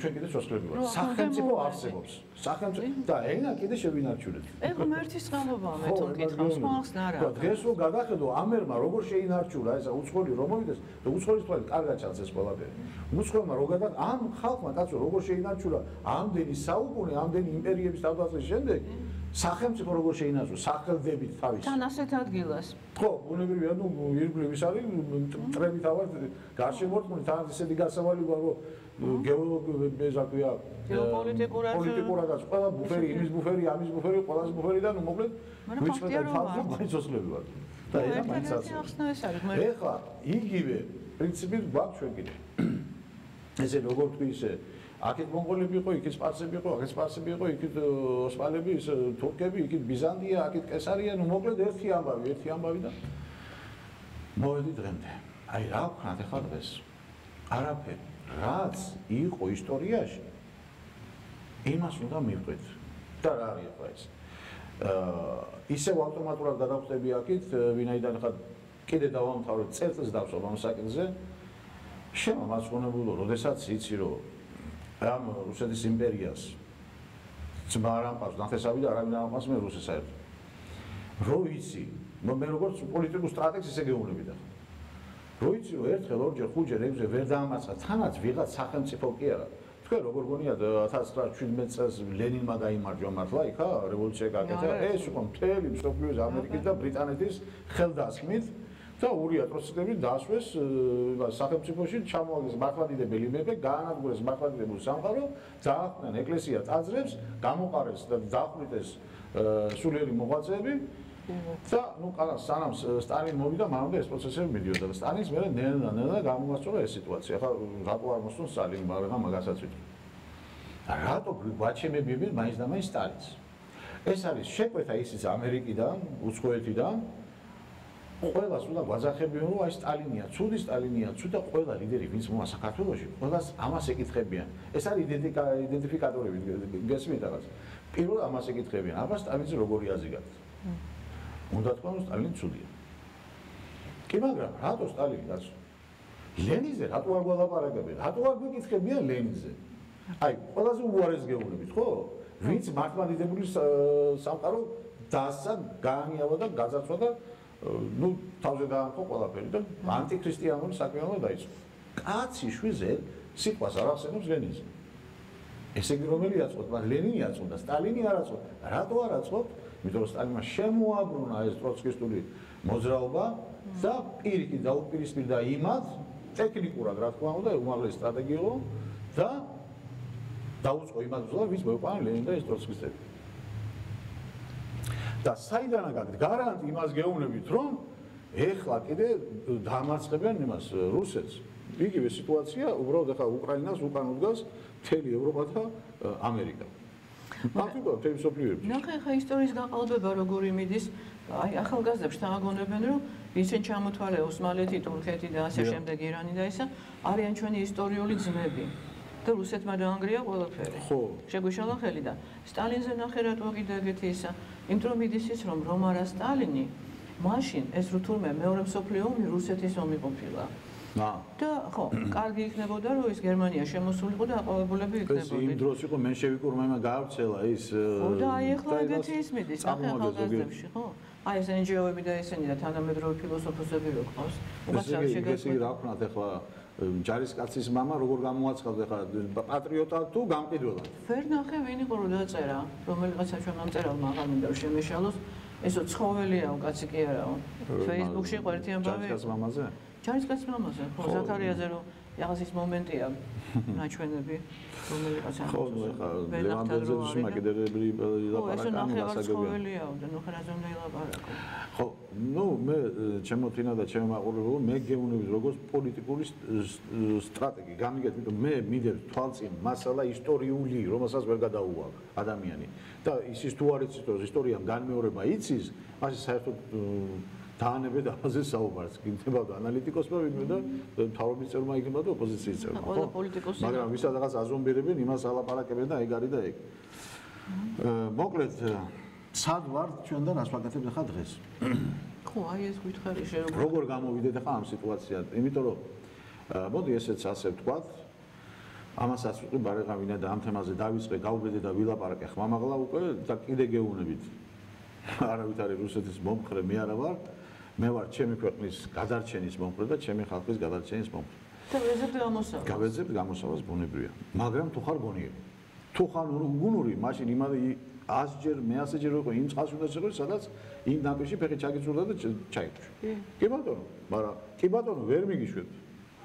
Speaker 2: ჩვენ კიდე სოციალები ვართ. სახელმწიფო არსებობს. სახელმწიფო და ენა კიდე შევინარჩუნეთ.
Speaker 1: ეხლა მერთის წყალობაა მე თვითონ კითხავს, ხალხს ნარა.
Speaker 2: და დღეს რო გადახედო ამერმა როგორ შეინარჩუნა ესა უცხოელი რომ მოვიდეს და უცხოელი თვალით კარგად ჩანს ეს ყველაფერი. უცხოელმა რო გადა ამ ხალხმა კაცო როგორ შეინარჩუნა ამდენი საუკუნე, ამდენი იმპერიების თავდასხმის შემდეგ სახელმწიფო როგორ შეინარჩუნა სახელდებით თავის.
Speaker 1: თან ასეთ ადგილას.
Speaker 2: ხო, ბუნებრივია, ნუ ირგვლივ ის არის, ტრები თავად გარშემორტყმული თან ისეთი გასავალი გვაქვს რომ გეოლოგი მეზაკვია
Speaker 1: გეოპოლიტიკურად
Speaker 2: პოლიტიკურადაც ყველა ბუფერი იმის ბუფერი ამის ბუფერი ყველას ბუფერი და ნუ მოკლედ ვიცხდა თავზე მაინცოსლები ვარ და ეს მაინც ასე ეხლა იგივე პრინციპი გვაქვს ჩვენ კიდე. ესე როგორ თქვი ისე აქეთ მონღოლები იყო იქით სპარსები იყო აქეთ სპარსები იყო იქით ოსმალები ის თურქები იქით ბიზანტია აქეთ კესარია. ნუ მოკლედ ერთი ამბავი ერთი ამბავი და მოვედი დღემდე. აი რა ვქნათ ეხლა დღეს? არაფერი რაც იყო ისტორიაში იმას უნდა მივყვეთ და რა არის ახლა ეს? აა ისევ ავტომატურად გადავხდები აქეთ ვინაიდან ხა კიდე დავამთავრე წერტს დავსვამ ამ საკითხზე. შემომაცხონებულო როდესაც იცი რომ ამ რუსეთის იმპერიას. ძმა არ ამყავს ნახესავი და არავინ არ ამყავს მე რუსეთს საერთოდ. რო იცი მე როგორც პოლიტიკურ სტრატეგს ისე გეუბნები და ხა როიცი რომ ერთხელ ორჯერ ხუთჯერ ექვსჯერ ვერ დაამაცხა თანაც ვიღაც სახელმწიფო კი არა. თქვენ როგორ გონიათ 1917 წელს ლენინმა გამოიმარჯვა მართლა იქა რევოლუცია გაკეთა. ეს იყო მთელი მსოფლიოს ამერიკის და ბრიტანეთის ხელდასხმით და ორი ატროციტები დასვეს სახელმწიფოში ჩამოაგდეს მართლმადიდებელი მეფე გაანადგურეს მართლმადიდებელი სამყარო დაახდნენ ეკლესია ტაძრებს გამოყარეს და დახვრიტეს სულიერი მოღვაწეები და ნუ სანამ სტალინი მოვიდა, მანამდე ეს პროცესები მიდიოდა და სტალინის მერე ნელა ნელა გამომასწორა ეს სიტუაცია. ხა რატო არ მოსწონს სტალინი, მაგრამ მაგასაც ვიტყვი. რატო გვაჩემებიები მაინც და მაინც სტალინს? ეს არის შეკვეთა ისიც ამერიკიდან, უცხოეთიდან. ყველას უნდა გვაძახებიო, რომ აი სტალინია, ცუდი სტალინია, ცუდა ყველა ლიდერი, ვინც მოა საქართველოში, ყველას ამას ეკითხებიან. ეს არის იდენტიფიკატორები, გესმით რაღაც. პირველ ამას ეკითხებიან, აბა სტალინს როგორი აზრი გაქვს? უნდა თქვა რომ სტალინი ცუდია. კი მაგრამ რატო სტალინი რაც ლენინზე რატო არ გვალაპარაკებია? რატო არ გიკითხებია ლენინზე? აი, ყველაზე უარეს გეუბნებით, ხო? ვინც მართლმადიდებელი სამყარო დასა გაანიავა და გაძაცვა და ნუ თავზე დაანხო ყველაფერი და ანტიქრისტიანული საქმეა დაიწყო. კაცი შვიზე სიტყვას არ ახსენებს ლენინზე. ესე იგი რომელი აწყვეტ? მაგრამ ლენინი აწყვეტ და სტალინი არ აწყვეტ. რატო არ აწყვეტ? იმიტომ რომ სტალინმა შემოაბრუნა ეს ტროცკისტული მოძრაობა და პირიქით დაუპირისპირდა იმად ტექნიკურად რა თქმა უნდა უმაღლესი სტრატეგიო და დაუწყო იმად ბრძოლა ვის მოიყვანა ლენინი და ეს ტროცკისტები და საიდანაა გაქვს გარანტი იმას გეუბნებით რომ ეხლა კიდე დამარცხებენ იმას რუსეთს იგივე სიტუაცია უბრალოდ ახლა უკრაინას უკან უდგას მთელი ევროპა და ამერიკა მართლა თემი სოფლიოებში.
Speaker 1: ნახე ხა ისტორიის გაყალბება როგორი მიდის. აი ახალგაზრდებს თამაგონებენ რომ ისე ჩამოთვალე ოსმალეთი, თურქეთი და ასე შემდეგ ირანი და ისა არიან ჩვენი ისტორიული ძმები. და რუსეთმა დაანგრია ყველაფერი.
Speaker 2: ხო.
Speaker 1: შეგვიშალა ხელი და სტალინზე ნახე რატო კიდე ეგეთი ისა. იმიტომ რომ მიდის ის რომ რომ არა სტალინი მაშინ ეს რო თურმე მეორე მსოფლიო ომი რუსეთის ომი ყოფილა. და ხო, კარგი იქნებოდა რომ ის გერმანია შემოსულიყო და აყვავებულები იქნებოდნენ.
Speaker 2: ეს იმ დროს იყო მენშევიკურმა გაავრცელა ის
Speaker 1: ხო და აი ახლა ეგეთი ის მიდის ახალგაზრდებში, ხო? აი ეს NGO-ები და ესენი და თანამედროვე ფილოსოფოსები რო ყავს.
Speaker 2: უბრალოდ შეგეცი ესე იგი რა ვქნათ ახლა ჯარისკაცის мама როგორ გამოაცხადა ხა პატრიოტად თუ გამყიდველად?
Speaker 1: ვერ ნახე ვინ იყო რომ დაწერა, რომელიღაცა ჩვენ გამწერალმა აღარ მინდა შემეშალოს. ესო ცხოველია უკაცი კი არაო. Facebook-ში ყო ერთი ამბავი.
Speaker 2: ჯარისკაცის მამაზე?
Speaker 1: ჯარისკაცის მამაზე. ხო, ზაქარიაზე რომ რაღაცის მომენტია ნაჩვენები. რომელიღაც
Speaker 2: ხო ნუ ეხა ლევანდელზე შემაკიდებელი ლაპარაკა
Speaker 1: ანუ გასაგებია და ნუ ხერაზე უნდა ილაპარაკო
Speaker 2: ხო ნუ მე ჩემო თინა და ჩემო მაყურებელო მე გეუნებით როგორც პოლიტიკური სტრატეგი გამიგეთ იმიტომ მე მიდერ თვალწინ მასალა ისტორიული რომელსაც ვერ გადაუვალ ადამიანი. და ისის თუ არ იცის რომ ისტორიამ განმეორება იცის ასე საერთოდ დაანებეთ ამაზე საუბარს. იქნება და ანალიტიკოსმა ვინმე და თავრობის წევრმა იქნება და ოპოზიციის წევრმა.
Speaker 1: ხო, პოლიტიკოსი.
Speaker 2: მაგრამ ვისაც რაღაც აზომბირებენ, იმას ალაპარაკებენ და ეგ არის და ეგ. მოკლედ, სად ვარ ჩვენ და რას ვაკეთებ ახლა დღეს?
Speaker 1: ხო, აი ეს გითხარი შეიძლება.
Speaker 2: როგორ გამოვიდეთ ახლა ამ სიტუაციიდან? იმიტომ რომ მოდი ესეც ასე ვთქვათ. ამასაც ვიყი ბარეღავინა და ამ თემაზე დავიწყე, გავბედე და ვილაპარაკე ხმამაღლა უკვე და კიდე გეუნებით. არავით არის რუსეთის მომხრე, მე არა ვარ. მე ვარ ჩემი ქვეყნის გადარჩენის მომხრე და ჩემი ხალხის გადარჩენის მომხრე.
Speaker 1: და ვეზებთ გამოსავალს.
Speaker 2: გავეზებთ გამოსავალს ბუნებრივია. მაგრამ თუ ხარ გონიერი. თუ ხარ უგუნური, მაშინ იმადი 100ჯერ, მე100ჯერ უკვე იმ წყალს უნდა შეხვიდე, სადაც იმ ნაპირში ფეხი ჩაგიწურდა და ჩაიჭრა. კი ბატონო, მაგრამ კი ბატონო ვერ მიგიშვით.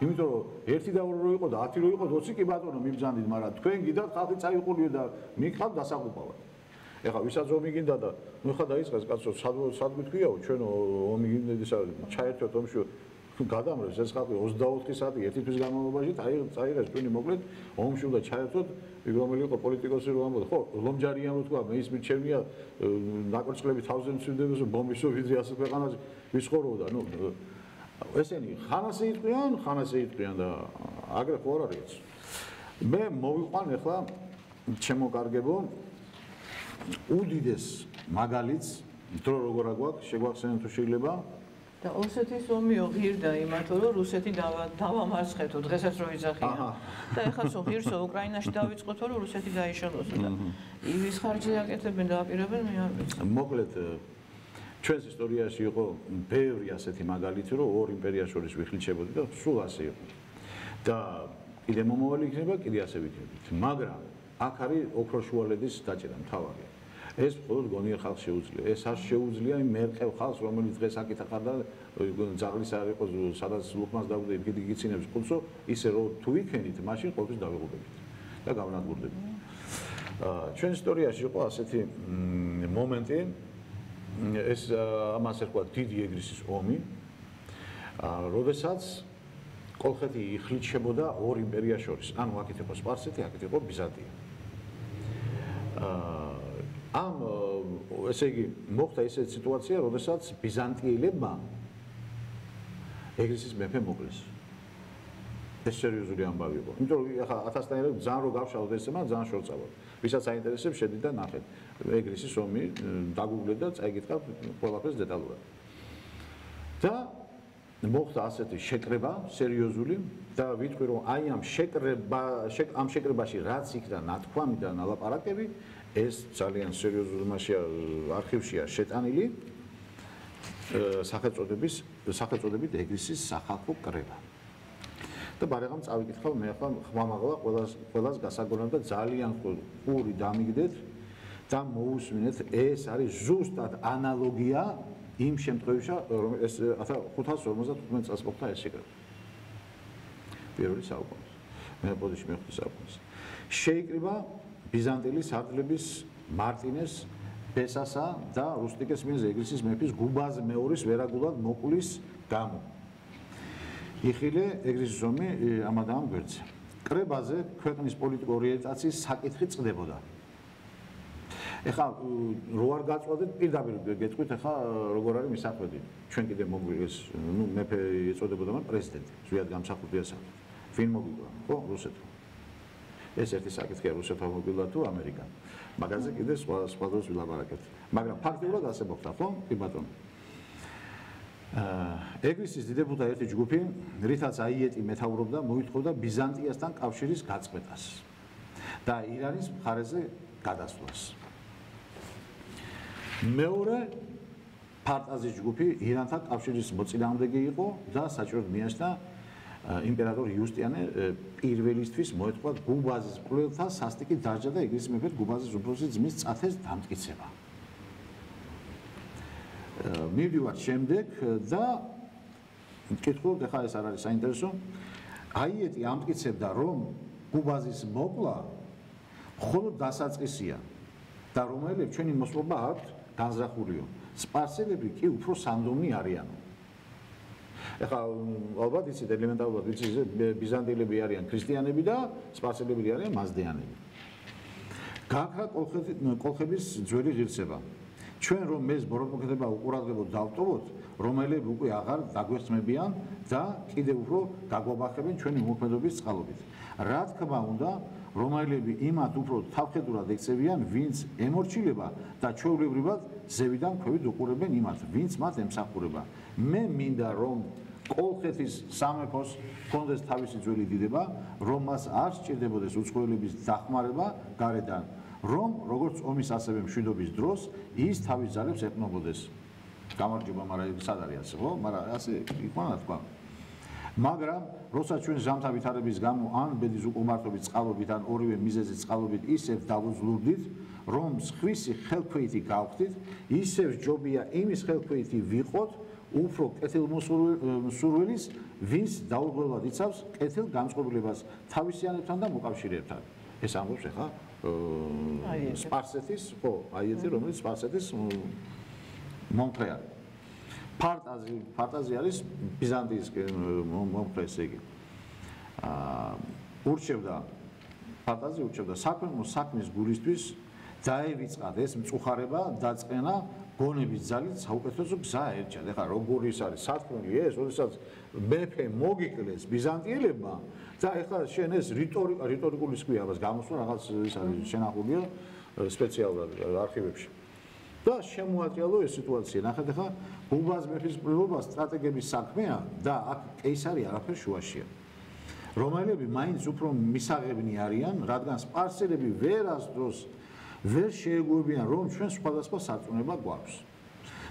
Speaker 2: იმიტომ რომ ერთი და ორი რო იყო და 10 რო იყო, 20 კი ბატონო მიბძანდით, მაგრამ თქვენ გიდათ ხალხი წაიყულიო და მიგხავთ დასაყუპავად. ეხლა ვისაც ომი გინდა და ნუ ხა დაიწყეს კაცო სად სად მithქვიაო ჩვენ ომი გინდა ისა ჩაერთვეთ ომში გადამრევს ეს ხალხი 24 საათი ერთი თვის განმავლობაში წაიღეს ჩვენი მოკლედ ომში უნდა ჩაერთვეთ იქ რომელი იყო პოლიტიკოსი რომ ამბობდა ხო ლომჯარიან რო თქვა მე ის მიჩემია ნაკურწყლები თავზე მცვიდებოს ბომბისო ვიდრე ასე ქვეყანაზე ვისხორობდა ნუ ესენი ხანასე იყვიან ხანასე იყვიან და აგრე ხო არ არის მე მოვიყვან ახლა ჩემო კარგებო უდიდეს მაგალითს დრო როგორ აგვაქვს შეგვახსენეთ თუ შეიძლება?
Speaker 1: და ოსეთის ომიო ღირდა იმათო რომ რუსეთი დავამარცხეთო დღესაც რო იძახია და ეხლა სულ ღირსო უკრაინაში დავიწყოთო რომ რუსეთი დაიშალოსო და იმის ხარჯი აკეთებენ და აპირებენ მე არ ვიცი.
Speaker 2: მოკლედ ჩვენს ისტორიაში იყო ბევრი ასეთი მაგალითი რომ ორ იმპერიას შორის ვიხლიჩებოდი და სულ ასე იყო. და კიდე მომავალი იქნება კიდე ასე ვიქნებით მაგრამ აქ არის ოქროშუალედის დაჭერა მთავარი ეს მხოლოდ გონიერ ხალხს შეუძლია. ეს არ შეუძლია იმ მერყევ ხალხს, რომელიც დღეს აკითხა და ძაღლის არ იყოს, სადაც ლუხმას დაგვიდე, იქით იგიცინებს ყუთსო, ისე რომ თუ იქენით, მაშინ ყოველთვის დავიღუპებით და გავნადგურდებით. ჩვენ ისტორიაში იყო ასეთი მომენტი ეს ამას ერქვა დიდი ეგრისის ომი. როდესაც კოლხეთი იხლიჩებოდა ორ იმპერიას შორის. ანუ აქეთ იყო სპარსეთი, აქეთ იყო ბიზანტია. აა ამ ესე იგი მოხდა ესეთი სიტუაცია, როდესაც ბიზანტიელებმა ეგრისის მეფე მოკლეს. ეს სერიოზული ამბავი იყო. იმიტომ რომ ახლა 1000-დან ძალიან რო გავშალოთ ეს თემა, ძალიან შორწავა. ვისაც აინტერესებს, შედით და ნახეთ. ეგრისის ომი დაგუგლეთ და წაიგითხა ყველაფერს დეტალურად. და მოხდა ასეთი შეკრება სერიოზული და ვიტყვი რომ აი ამ შეკრება ამ შეკრებაში რაც იქნა ნათქვამი და ნალაპარაკები ეს ძალიან სერიოზული მასია არქივშია შეტანილი სახელწოდების სახელწოდებით ეგრისის სახალხო კრება. და ბარეგამ წავიკითხავ მე ახლა ხმამაღლა ყველას ყველას გასაგონებ და ძალიან პური დამიგდეთ და მოусმინეთ ეს არის ზუსტად ანალოგია იმ შემთხვევაში რომ ეს 555 წელს მოხდა ეს შეკრება. პირველი საუკუნე. მე პოზიციაში მეხუთე საუკუნე. შეიკრიბა ბიზანტიელი სარდლების მარტინეს ბესასა და რუსტიკეს მიერ ეგრისის მეფის გუბაზ მეორის ვერაგულად მოკვლის გამო. იხილე ეგრისის ომი ამადამ გვერდზე. კრებაზე ქვეყნის პოლიტიკური ორიენტაციის საკითხი წდებოდა. ეხლა რო არ გაწყვეტეთ პირდაპირ გეტყვით ეხლა როგორ არის მისახვედი. ჩვენ კიდე მოგვიგეს, ნუ მეფე ეწოდებოდა მაგრამ პრეზიდენტი, ზვიად გამსახურდია საქმე. ვინ მოგვიგვა? ხო, რუსეთო. ეს ერთი საკითხია რუსეთთან მოგილა თუ ამერიკა. მაგაზე კიდე სხვა სხვა დროს ვილაპარაკებთ. მაგრამ ფაქტიურად ასე მოხდა, ხო? კი ბატონო. აა ეგრისის დიდებულთა ერთი ჯგუფი, რითაც აიეტი მეთაურობდა, მოითხოვდა ბიზანტიასთან კავშირის გაწყვეტას და ირანის მხარეზე გადასვლას. მეორე ფარტაზის ჯგუფი ირანთან კავშირის მოწინააღმდეგე იყო და საჭიროდ მიაშნა იმპერატორ იუსტიანე პირველისთვის მოეთქვა გუბაზის პლელთა სასტიკი დაჯა და ეგრისის მეფედ გუბაზის უფროსი ძმის წათეს დამტკიცება. მივდივართ შემდეგ და კითხულობ, ახლა ეს არ არის საინტერესო. აიეტი ამტკიცებდა, რომ კუბაზის მოკლა მხოლოდ დასაწყისია და რომელებს ჩვენი მოსპობა აქვს განზრახულიო. სპარსელები კი უფრო სანდომი არიანო. ეხლა ალბათ იცით ელემენტარულად იცით ბიზანტიელები არიან ქრისტიანები და სპარსელები არიან მაზდეანები. გაქრა კოლხების ძველი ღირსება. ჩვენ რომ ეს ბოროტმოქმედება უყურადღებოდ დავტოვოთ, რომელები უკვე აღარ დაგვესწმებიან და კიდევ უფრო გაგვაბახებენ ჩვენი მოქმედობის წყალობით. რა თქმა უნდა, რომაელები იმათ უფრო თავხედურად ექცევიან, ვინც ემორჩილება და ჩვეულებრივად ზევიდან ქვევით უყურებენ იმათ, ვინც მათ ემსახურება. მე მინდა რომ კოლხეთის სამეფოს კონდეს თავისი ძველი დიდება, რომ მას არ სჭირდებოდეს უცხოელების დახმარება გარედან, რომ როგორც ომის ასევე მშვიდობის დროს ის თავის ძალებს ეყნობოდეს. გამარჯობა, მაგრამ სად არის ასე, ხო? მაგრამ ასე იყო რა თქვა. მაგრამ როცა ჩვენ ზამთა ვითარების გამო ან ბედის უკმარტობით წყალობით ან ორივე მიზეზით წყალობით ისევ დავუძლურდით რომ სხვისი ხელქვეითი გავხდით ისევ ჯობია იმის ხელქვეითი ვიყოთ უფრო კეთილმოსურველის ვინც დაუბრუნებლად იცავს კეთილ განწყობილებას თავისიანებთან და მოკავშირეებთან. ეს ამბობს ახლა სპარსეთის ხო აიეთი რომელიც სპარსეთის მომხრეა ფარტაზი ფარტაზი არის ბიზანტიის მომხრეს იგი აა ურჩევდა ფარტაზი ურჩევდა საქმო საქმის გულისთვის დაევიწყათ ეს მწუხარება დაწყენა გონების ძალით საუკეთესო გზა ერჩა. ეხლა როგორი ის არის საქმე ეს, ოდესაც მეფე მოგიკლეს ბიზანტიელებმა და ეხლა შენ ეს რიტორიკა რიტორიკული სკია მას გამოსვა რაღაც ის არის შენახულია სპეციალურად არქივებში. და შემოაჭალო ეს სიტუაცია. ნახეთ ახლა ბუბას მეფის პრობლემა სტრატეგების საქმეა და აქ კეისარი არაფერ შუაშია. რომაელები მაინც უფრო მისაღებნი არიან, რადგან სპარსელები ვერასდროს ვერ შეეგუებიან, რომ ჩვენ სხვადასხვა სარწმუნება გვაქვს.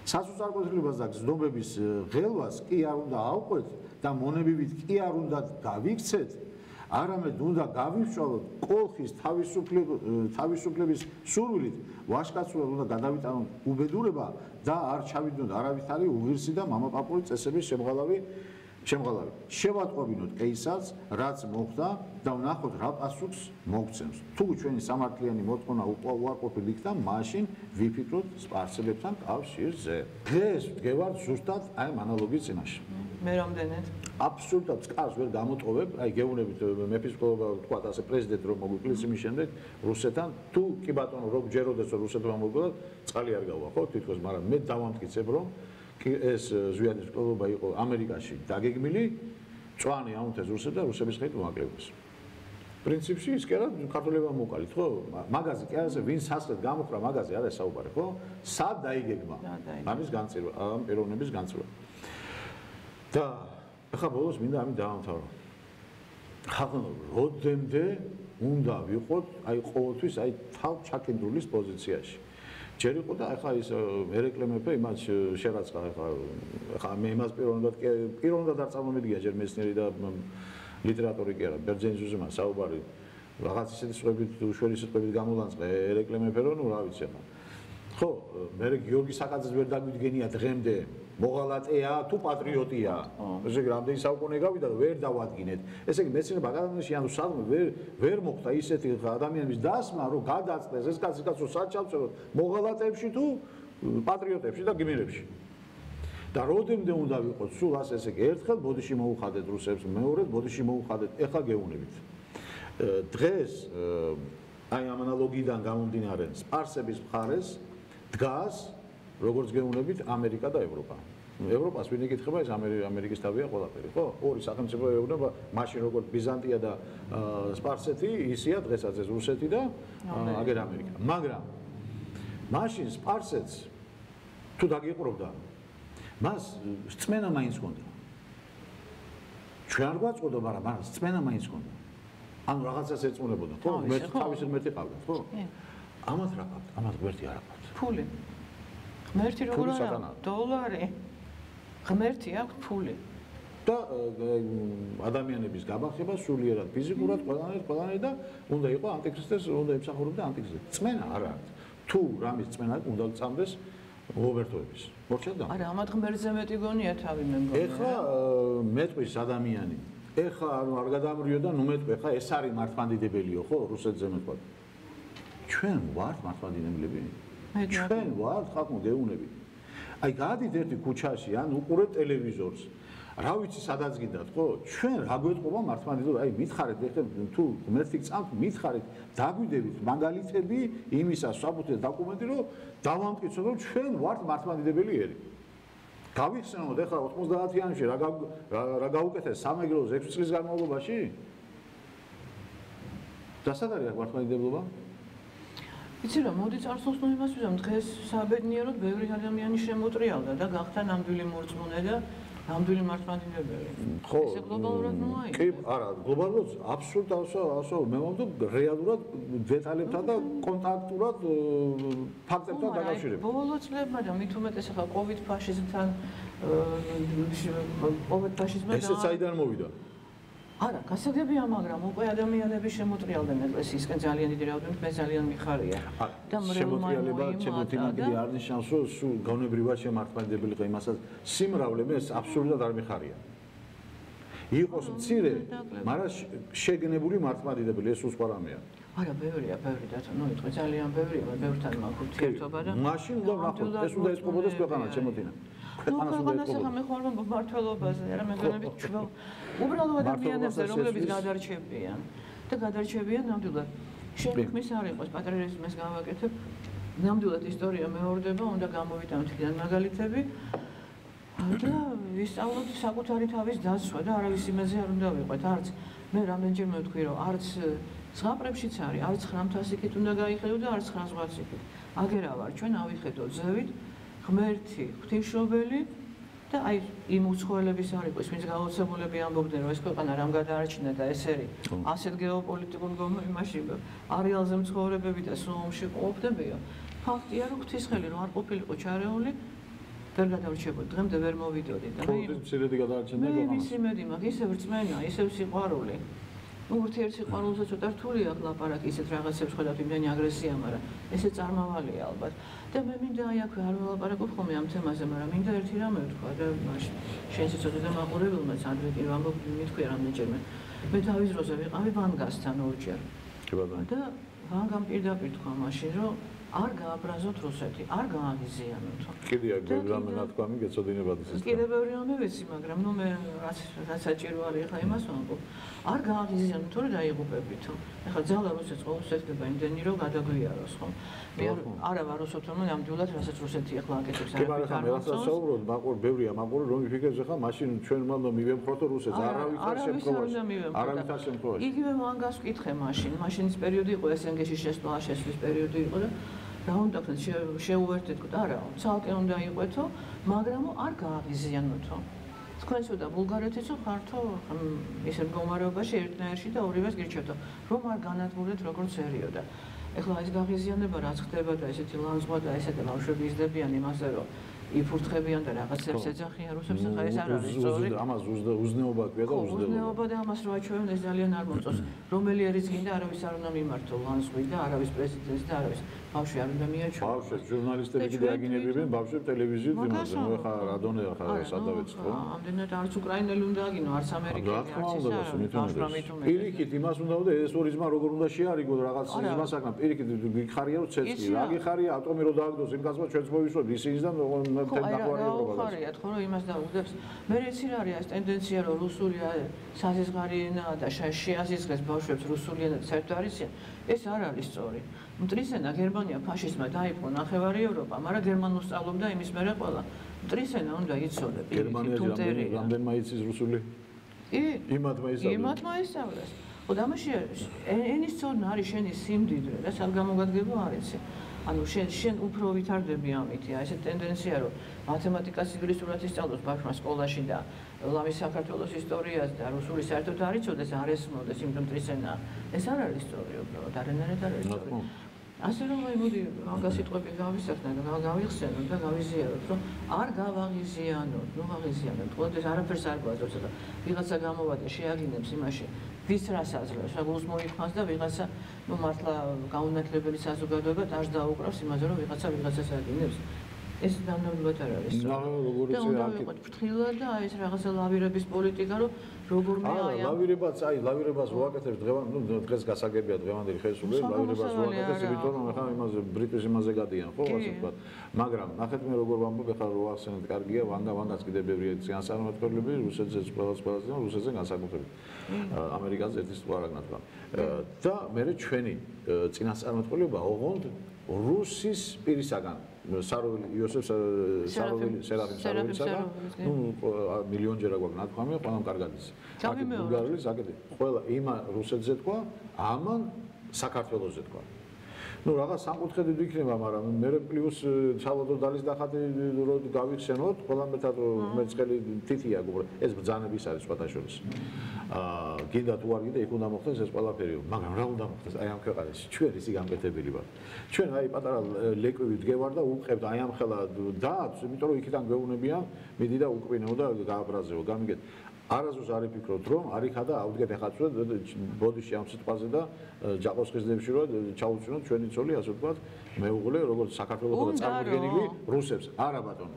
Speaker 2: სასუწარკვეთილებას და გზნობების ღელვას კი არ უნდა აუყვეთ და მონებივით კი არ უნდა გავიქცეთ, არამედ უნდა გავიშვალოთ კოლხის თავისუფლების სურვილით ვაშკაცურად უნდა გადავიტანოთ უბედურება და არ ჩავიდნოთ არავითარი უღირსი და მამაპაპური წესების შემღალავი შემღალავი შევატყობინოთ კეისარს რაც მოხდა და ვნახოთ რა პასუხს მოგცემს. თუ ჩვენი სამართლიანი მოთხოვნა უარყოფილ იქნა მაშინ ვიფიქროთ სპარსელებთან კავშირზე დღეს ვდგევართ ზუსტად აი ამ ანალოგიის წინაშე.
Speaker 1: მე რამდენად
Speaker 2: აბსოლუტურად წყარს ვერ გამოტოვებ, აი გეუბნებით მეფის ყოლა თქვა ასე პრეზიდენტ რომ მოგვიკლეს იმის შემდეგ რუსეთთან. თუ კი ბატონო რომ ჯეროდეს რომ რუსეთმა მოგვიკლეს, წყალი არ გავა ხო თითქოს, მაგრამ მე დავამტკიცებ რომ ეს ზვიადის ყოლა იყო ამერიკაში დაგეგმილი, წვანი აუნთეს რუსებს და რუსების ხეთ მოაკლებს. პრინციპში ის კერა ქართულებმა მოკალით ხო? მაგაზი კი ასე ვინ სასწრად გამოხრა მაგაზი არა საუბარი ხო? სად დაიგეგმა? ამის განწირვა, ამ პიროვნების განწირვა. და ახლა ბოლოს მინდა ამი დაამთავრო. ხალხო როდემდე უნდა ვიყოთ აი ყოველთვის აი თავ ჩაკინდრულის პოზიციაში. ჯერ იყო და ახლა ის ერეკლემეფე იმას შერაცხა ახლა ახლა მე იმას პიროვნულად პიროვნულად არ წარმომიდგია ჯერ მეცნიერი და ლიტერატორი კი არა. ბერძენზუზმა საუბარი რაღაც ისეთი სიტყვებით უშველი სიტყვებით გამოლანწყე ერეკლემეფე რომ რა ვიცი ახლა. ხო მე გიორგი საკაძეს ვერ დაგვიდგენია დღემდე მოღალატეა თუ პატრიოტია. ესე იგი რამდენი საუკუნე გავიდა და ვერ დავადგინეთ. ესე იგი მეცნიერება აკადემიაში ანუ სადმე ვერ ვერ მოხდა ისეთი ადამიანების დასმა რომ გადაწყდეს ეს კაცი კაცო საჩავწეროთ მოღალატეებში თუ პატრიოტებში და გმირებში და როდემდე უნდა ვიყოთ სულ ასე ესე იგი ერთხელ ბოდიში მოუხადეთ რუსებს მეორედ ბოდიში მოუხადეთ ეხა გეუნებით. დღეს აი ამ ანალოგიიდან გამომდინარე სპარსების მხარეს დგას როგორც გეუნებით ამერიკა და ევროპა. ევროპას ვინ იკითხება ეს ამერიკის თავია ყველაფერი, ხო? ორი სახელმწიფო ეუბნება, მაშინ როგორც ბიზანტია და სპარსეთი, ისია დღესაც ეს რუსეთი და აგერ ამერიკა. მაგრამ მაშინ სპარსეთს თუ დაგიყრობდა, მას წმენა მაინც ჰქონდა. ჩვენ არ გვაწყოდა, მაგრამ მას წმენა მაინც ჰქონდა. ანუ რაღაცას ეწუნებოდა, ხო? მე თავის მერტი ყავდა, ხო? ამათ რა ყავდა? ამათ გვერდი არ ყავდა.
Speaker 1: ფული. ღმერთი როგორ არა? დოლარი. ღმერთი აქვს ფული.
Speaker 2: და ადამიანების გაბახება სულიერად ფიზიკურად ყველანაირ ყველანაირ და უნდა იყოს ანტიქრისტეს უნდა ემსახურებოდა ანტიქრისტეს. წმენა არ არის. თუ რამის წმენა უნდა წამდეს რობერტოების. მორჩა და?
Speaker 1: არა, ამათ ღმერთზე მეტი გონია თავი მე მგონი.
Speaker 2: ეხლა მეტყვის ადამიანი ეხა ანუ არ გადამრიო და ნუ მეტყვი ეხა ეს არის მართლმადიდებელიო ხო რუსეთზე მეტყვი ჩვენ ვართ მართლმადიდებლები ჩვენ ვართ ხალხო გეუნები. აი გადით ერთი ქუჩაში ან უყურეთ ტელევიზორს. რა ვიცი სადაც გინდათ ხო? ჩვენ რა გვეთყობა მართლმადიდებლობა აი მითხარით ეხლა თუ ღმერთი წამთ მითხარით დაგვიდებით მაგალითები იმისა საბუთე დოკუმენტი რომ დავამტკიცოთ რომ ჩვენ ვართ მართლმადიდებლები გავიხსენოთ ახლა 90-იანში რა რა გაუკეთეს სამეგრელოს 6 წლის განმავლობაში? და სად არის მართლმადიდებლობა?
Speaker 1: იცი რა, მოდი წარსულს ნუ იმას ვიზამ, დღეს საბედნიეროდ ბევრი ადამიანი შემოტრიალდა და გახდა ნამდვილი მორწმუნე და ნამდვილი მართლმადიდებელი.
Speaker 2: ხო.
Speaker 1: ესე გლობალურად ნუ აი.
Speaker 2: კი, არა, გლობალურად აბსოლუტურად ასო, ასო, მე მომდო რეალურად დეტალებთან და კონტაქტურად ფაქტებთან დაკავშირებით.
Speaker 1: ბოლო წლებმა და მით უმეტეს ახლა კოვიდ ფაშიზმთან კოვიდ ფაშიზმთან
Speaker 2: ესე საიდან მოვიდა?
Speaker 1: არა, გასაგებია, მაგრამ უკვე ადამიანები შემოტრიალდნენ ეკლესიისკენ ძალიან დიდი რაოდენობით, მე ძალიან მიხარია.
Speaker 2: და შემოტრიალება ჩემოთინაგები არ ნიშნავს, რომ სულ გაუნებრივად შემართმადებელი ყო იმასაც სიმრავლე მე აბსოლუტურად არ მიხარია. იყოს მცირე, მაგრამ შეგნებული მართლმადიდებელი ეს უცხო რამეა.
Speaker 1: არა, ბევრია, ბევრი და ნუ იტყვი ძალიან ბევრია, ბევრთან მაქვს ურთიერთობა და
Speaker 2: მაშინ უნდა ნახოთ, ეს უნდა ეწყობოდეს ქვეყანა ჩემოთინა.
Speaker 1: ქვეყანას უნდა ეწყობოდეს. მე ხარ მართლობაზე, რა მეგონებით ჩვენ უბრალოდ ადამიანებზე რომლებიც გადარჩებიან და გადარჩებიან ნამდვილად. შენ ხმის არ იყოს პატრიოტიზმის გავაკეთებ. ნამდვილად ისტორია მეორდება, უნდა გამოვიტანოთ იქიდან მაგალითები. და ვისწავლოთ საკუთარი თავის დაცვა და არავის იმაზე არ უნდა ვიყვეთ, არც მე რამდენჯერმე ვთქვი, რომ არც ზღაპრებშიც არის, არც ხრამთასიკით უნდა გაიხედო და არც ხრამზღვარციკით. აგერა ვარ, ჩვენ ავიხედო ზევით, ღმერთი, ღვთისმშობელი და აი იმ უცხოელების არ იყოს, ვინც გაოცებულები ამბობდნენ, რომ ეს ქვეყანა რამ გადაარჩინა და ეს ერი ასეთ გეოპოლიტიკურ იმაში არეალზე მცხოვრებები და სულში ყოფდებიო. ფაქტია, რომ ღვთისხელი რომ არ ყოფილიყო ჩარეული, ვერ გადავრჩებოდი, დღემდე ვერ მოვიდოდი
Speaker 2: და მე მცირედი გადაარჩენდა
Speaker 1: გონა. მე ისე მედი მაგ ისე ვრწმენა, ისე სიყვარული. ურთიერთ სიყვარულზე ცოტა რთული აქვს ლაპარაკი ისეთ რაღაცებს ხედავთ იმდენი აგრესია, მაგრამ ესე წარმავალია ალბათ. და მე მინდა აი აქვე არ ველაპარაკობ ხოლმე ამ თემაზე, მაგრამ მინდა ერთი რამე ვთქვა და მაშინ შენს ცოტა და მაყურებელმაც ადრე ვამბობ მithქვია რამდენჯერმე. მე თავის დროზე ვიყავი ვანგასთან ორჯერ.
Speaker 2: კი ბატონო.
Speaker 1: და ვანგამ პირდაპირ თქვა მაშინ, რომ არ გააბრაზოთ რუსეთი, არ გააღიზიანოთ.
Speaker 2: კიდე ბევრი რამე ნათქვამი გეცოდინებათ
Speaker 1: ეს. კიდე ბევრი რამე ვიცი, მაგრამ ნუ მე რაც რაც საჭირო არის ხა იმას ვამბობ. არ გააღიზიანოთ, თორე დაიღუპებითო. ეხლა ძალა რუსეთს ყოველთვის ეცდება იმდენი რომ გადაგვიაროს, ხო? მე არა ვარ რუსეთთან, ნამდვილად რასაც რუსეთი ეხლა აკეთებს
Speaker 2: ვიცი. კი, მაგრამ რასაც საუბრობ, მაყურ ბევრია, მაყურ რომ ვიფიქრებს ეხლა მაშინ ჩვენ მანდ მივემხროთ რუსეთს, არავითარ შემთხვევაში. არავითარ შემთხვევაში.
Speaker 1: იგივე მან გასკითხე მაშინ, მაშინის პერიოდი იყო SNG-ში შესვლა, შესვლის პერიოდი იყო და რა უნდა ქნათ შეუერთეთ და არა ცალკე უნდა იყვეთო მაგრამ არ გააღიზიანოთო თქვენ ცოტა ბულგარეთიცო ხართო ისე მდგომარეობაში ერთნაირში და ორივეს გირჩევთო რომ არ განადგურდეთ როგორც სერიოდა ეხლა ეს გააღიზიანება რაც ხდება და ესეთი ლანძღვა და ესეთი ბავშვები იზრდებიან იმაზე რომ იფურთხებიან და რაღაცებს ეძახიან რუსებს ხა ეს არ არის სწორი.
Speaker 2: ამას უზნეობა ქვია და უზნეობა.
Speaker 1: უზნეობა და ამას რო აჩვევენ ეს ძალიან არ მოწონს რომელი არის გინდა არავის არ უნდა მიმართო ლანძღვი და არავის პრეზიდენტი და არავის ბავშვი არ უნდა მიაჩვენო.
Speaker 2: ბავშვი ჟურნალისტები კიდე აგინებებენ ბავშვი ტელევიზიით იმაზე, ნუ ხა რადონე ხა სადავეც ხო?
Speaker 1: ამდენად არც უკრაინელი უნდა აგინო, არც ამერიკელი, არც
Speaker 2: ისე. პირიქით იმას უნდა და ეს ორი ძმა როგორ უნდა შეარიგო რაღაც იმას აკან პირიქით გიხარია რომ ცეცხლი, რა გიხარია ატომი რო დააგდოს იმ გასმა ჩვენც მოვისვოთ ისინი და
Speaker 1: თემ ნახვარი ევროპა. ხო, ხარიათ ხო რომ იმას დაუგდებს. მე რეცი რა არის ტენდენცია რომ რუსული საზღარი ენა და შეაზიზღეს ბავშვებს რუსული ენა საერთოდ არის ეს არ არის სწორი. მტრისენა გერმანია ფაშიზმმა დაიპყრო ნახევარი ევროპა, მაგრამ გერმანულ სწავლობდა იმის მერე ყველა. მტრისენა უნდა იცოდე
Speaker 2: გერმანიაში რამდენმა იცის რუსული?
Speaker 1: კი.
Speaker 2: იმათმა ისწავლეს.
Speaker 1: იმათმა ისწავლეს. ხო და მაშინ ენის ცოდნა არის შენი სიმდიდრე და სადგამოგადგება არ იცი. ანუ შენ შენ უფრო ვითარდები ამითი, აი ესე ტენდენცია რომ მათემატიკას ინგლისურად ისწავლოს ბავშვმა სკოლაში და ლამის საქართველოს ისტორიას და რუსული საერთოდ არ იცოდეს, არ ესმოდეს იმ მტრისენა. ეს არ არის სწორი უბრალოდ, არანაირად არ არის სწორი. ასე რომ აი მოდი მაგას სიტყვები გავისახნე და გავიხსენო და გავიზიაროთ რომ არ გავაღიზიანოთ, ნუ აღიზიანოთ. ყოველთვის არაფერს არ გვაძლევს და ვიღაცა გამოვადა შეაგინებს იმაში ვის რას აძლევს, რა გულს მოიხმას და ვიღაცა ნუ მართლა გაუნათლებელი საზოგადოება დაშ დაუკრავს იმაზე რომ ვიღაცა ვიღაცას აგინებს. ეს დანამებად არ არის. და უნდა ვიყოთ ფრთხილად და აი ეს რაღაცა ლავირების პოლიტიკა რომ როგორ მე აი
Speaker 2: აა ლავირებაც აი ლავირებას ვაკეთებ დღევან ნუ დღეს გასაგებია დღევანდელი ხელისუფლება ლავირებას ვაკეთებ იმიტომ რომ ახლა იმაზე ბრიტვის იმაზე გადიან ხო ასე ვთქვათ. მაგრამ ნახეთ მე როგორ ვამბობ ახლა რო ახსენეთ კარგია ვანგა ვანგაც კიდე ბევრი განსაკუთრებული რუსეთზეც ყველას ყველას და რუსეთზე განსაკუთრებით. ამერიკაზე ერთის თუ არ აგნათვა და მე ჩვენი წინასწარმეტყველება ოღონდ რუსის პირისაგან. სარავილი იოსებ სარავილი სერაფიმ სარავილისაგან ნუ მილიონჯერ აგვაქვს ნათქვამი ყველამ კარგად ის.
Speaker 1: აქ
Speaker 2: ბულგარელი საკეთე ყველა იმა რუსეთზე თქვა ამან საქართველოსზე თქვა ну რაღაც სამკუთხედი ვიქნება, მაგრამ მე პლუს სალოდო დალის დახატი რო გავიხსენოთ, ყველამ ერთად მეწყელი თითია გუბრა. ეს ბძანების არის სხვადასხვა. აა გინდა თუ არ გინდა იქ უნდა მოხდეს ეს ყველაფერი, მაგრამ რა უნდა მოხდეს აი ამ ქვეყანაში? ჩვენ ისი გამკეთებელი ვართ. ჩვენ აი პატარა ლეკვივი დგევარ და უყევთ აი ამ ხელა დაც, იმიტომ რომ იქიდან გვეუბნებიან, მიდი და უკვინო და გააბრაზეო, გამიგეთ. არასდროს არ იფიქროთ რომ არიქა და აუდგეთ ახლა ბოდიში ამ სიტყვაზე და ჯაყოს ხიზდებში რომ ჩაუჩვენოთ ჩვენი ცოლი ასე ვთქვათ მეუღლე როგორც საქართველოს წარმოდგენილი რუსებს. არა ბატონო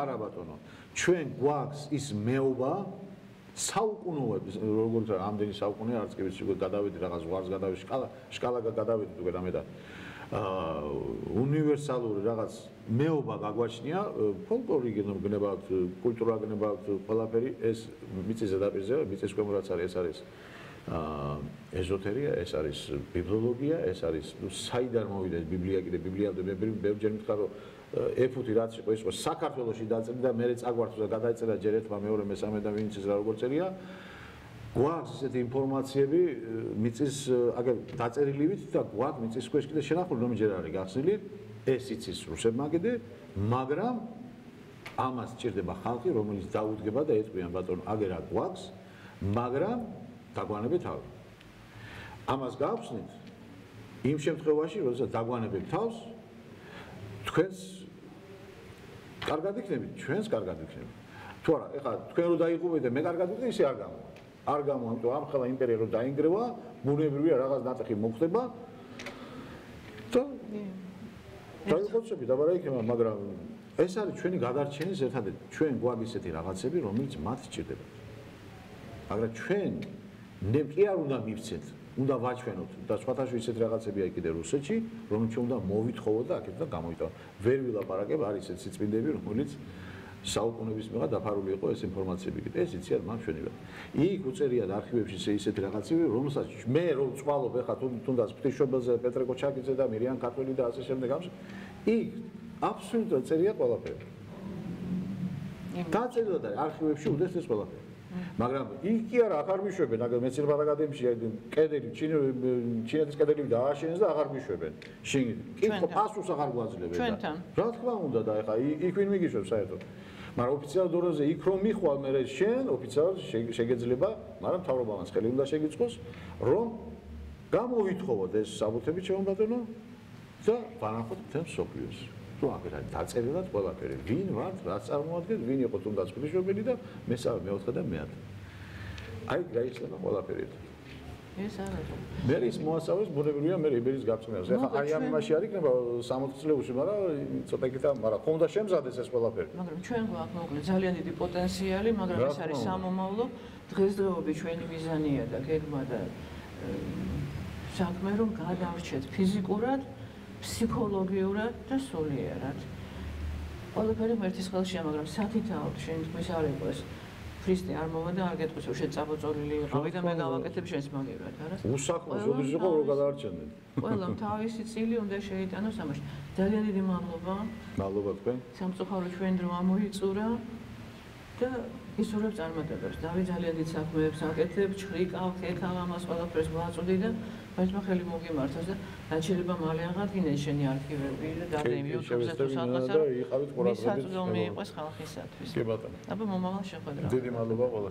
Speaker 2: არა ბატონო. ჩვენ გვაქვს ის მეობა საუკუნოების როგორც ამდენი საუკუნე არც კი ვიცი გადავედი რაღაც ვარს გადავედი შკალა შკალა გადავედი თუ გერამე და უნივერსალური რაღაც მეობა გაგვაჩნია ფოლკლორი გნებავთ კულტურა გნებავთ ყველაფერი ეს მიწის ზედაპირზე მიწის ქვემოთ არის ეს არის აა ეზოთერია ეს არის ბიბლიოლოგია ეს არის ნუ საიდან მოვიდა ბიბლია კიდე ბიბლია მე ბევრჯერ მითხრა რომ ეფუთი რაც იყო ის საქართველოსი დაწერა და მე წაგვართო და გადაეწერა ჯერ ერთმა მეორე მესამე და ვინც ის რა როგორ წერია გვაქვს ესეთი ინფორმაციები მიწის აგერ დაწერილივით და გვაქვს მიწის ქვეშ კიდე შენახული რომ ჯერ არის გახსნილი ეს იცის რუსებმა კიდე მაგრამ ამას ჭირდება ხალხი რომელიც დაუდგება და ეწვიან ბატონო აგერა გვაქვს მაგრამ დაგვანებეთ თავს ამას გავხსნით. იმ შემთხვევაში როდესაც დაგვანებებ თავს თქვენს კარგად იქნებით ჩვენს კარგად იქნებით. თუ არა ეხლა თქვენ რო დაიღუპეთ და მე კარგად ვიქნები ისე არ გამოვა არ გამო, ამიტომ ამ ხელა იმპერია რო დაინგრევა, ბუნებრივია რაღაც ნატეხი მოხდება. და დაიხოცები და ბარა იქნება, მაგრამ ეს არის ჩვენი გადარჩენის ერთადერთი ჩვენ გვაქვს ისეთი რაღაცები, რომელიც მათ სჭირდება. მაგრამ ჩვენ ნემკი არ უნდა მივცეთ, უნდა ვაჩვენოთ და სხვათაშორ ისეთ რაღაცები აი კიდე რუსეთში, რომელიც უნდა მოვითხოვოთ და აქეთ და გამოვიტანოთ. ვერ ვილაპარაკებ, არის ესეთი სიწმინდები, რომელიც საუკუნეების მიღა დაფარული იყო ეს ინფორმაციები. ეს იციან მან ჩვენივე. იქ უწერია და არქივებში ისეთი რაღაცები, რომელსაც მე რო წვალობ ეხა თუნდაც ფთიშობელზე პეტრე კოჩაკიძე და მირიან ქართველი და ასე შემდეგ ამს იქ აბსოლუტურად წერია ყველაფერი. დაწერა და არქივებში უდეს ეს ყველაფერი. მაგრამ იქ კი არა აღარ მიშვებენ, აგერ მეცნიერებათა აკადემიაში კედელი ჩინეთის კედელი დააშენეს და აღარ მიშვებენ. შინ კითხო პასუხს აღარ გვაძლევენ და რა თქმა უნდა და ეხა იქ ვინ მიგიშვებს საერთოდ? მაგრამ ოფიციალურ დონეზე იქ რომ მიხვალ მე შენ ოფიციალურად შეგეძლება, მაგრამ თავრობამაც ხელი უნდა შეგიწყოს, რომ გამოვითხოვოთ ეს საბუთები ჩემო ბატონო და ვანახოთ თემ სოფლიოს. თუ აქეთ არის დაწერილად ყველაფერი, ვინ ვართ, რა წარმოადგენთ, ვინ იყო თუნდაც ღვთისმშობელი და მესამე, მეოთხე და მეათე. აი გაიცნობა ყველაფერი.
Speaker 1: ეს არა.
Speaker 2: მე ის მოასწავეს ბუნებრივია მე იბერის გაწმენას. ეხლა აი ამ იმაში არ იქნება 60 წლებში, მაგრამ ცოტა კიდე მაგრამ ხომ და შემზადეს ეს ყველაფერი.
Speaker 1: მაგრამ ჩვენ გვაქვს მოკლედ ძალიან დიდი პოტენციალი, მაგრამ ეს არის სამომავლო დღესდღეობით ჩვენი მიზანია და გეგმა და საქმე რომ გადავრჩეთ ფიზიკურად, ფსიქოლოგიურად და სულიერად. ყველაფერი მერტის ხელშია, მაგრამ სათითაოდ შენ თქვის არ იყოს ფრისტი არ მოვა და არ გეტყვის რომ შეწაბოწოლილი იყავი და მე გავაკეთებ შენს მაგივრად, არა?
Speaker 2: უსაქმო ზოგი იყო რომ გადაარჩენენ.
Speaker 1: ყველამ თავისი წილი უნდა შეიტანოს ამაში. ძალიან დიდი მადლობა.
Speaker 2: მადლობა თქვენ.
Speaker 1: სამწუხარო ჩვენ დრო ამოიწურა და ისურვებ წარმატებებს. დავი ძალიან დიდ საქმეებს აკეთებ, ჩხრიკავ, ქექავ ამას ყველაფერს ვაწვდი და მაინც ხელი მოგიმართოს და დაჩერება მალე აღადგინე შენი არქივები და დადე YouTube-ზე თუ სადღაცა
Speaker 2: და იყავით ყურადღებით.
Speaker 1: მისაწვდომი იყოს ხალხისათვის.
Speaker 2: კი ბატონო.
Speaker 1: აბა მომავალ შეხვედრა.
Speaker 2: დიდი მადლობა ყველას.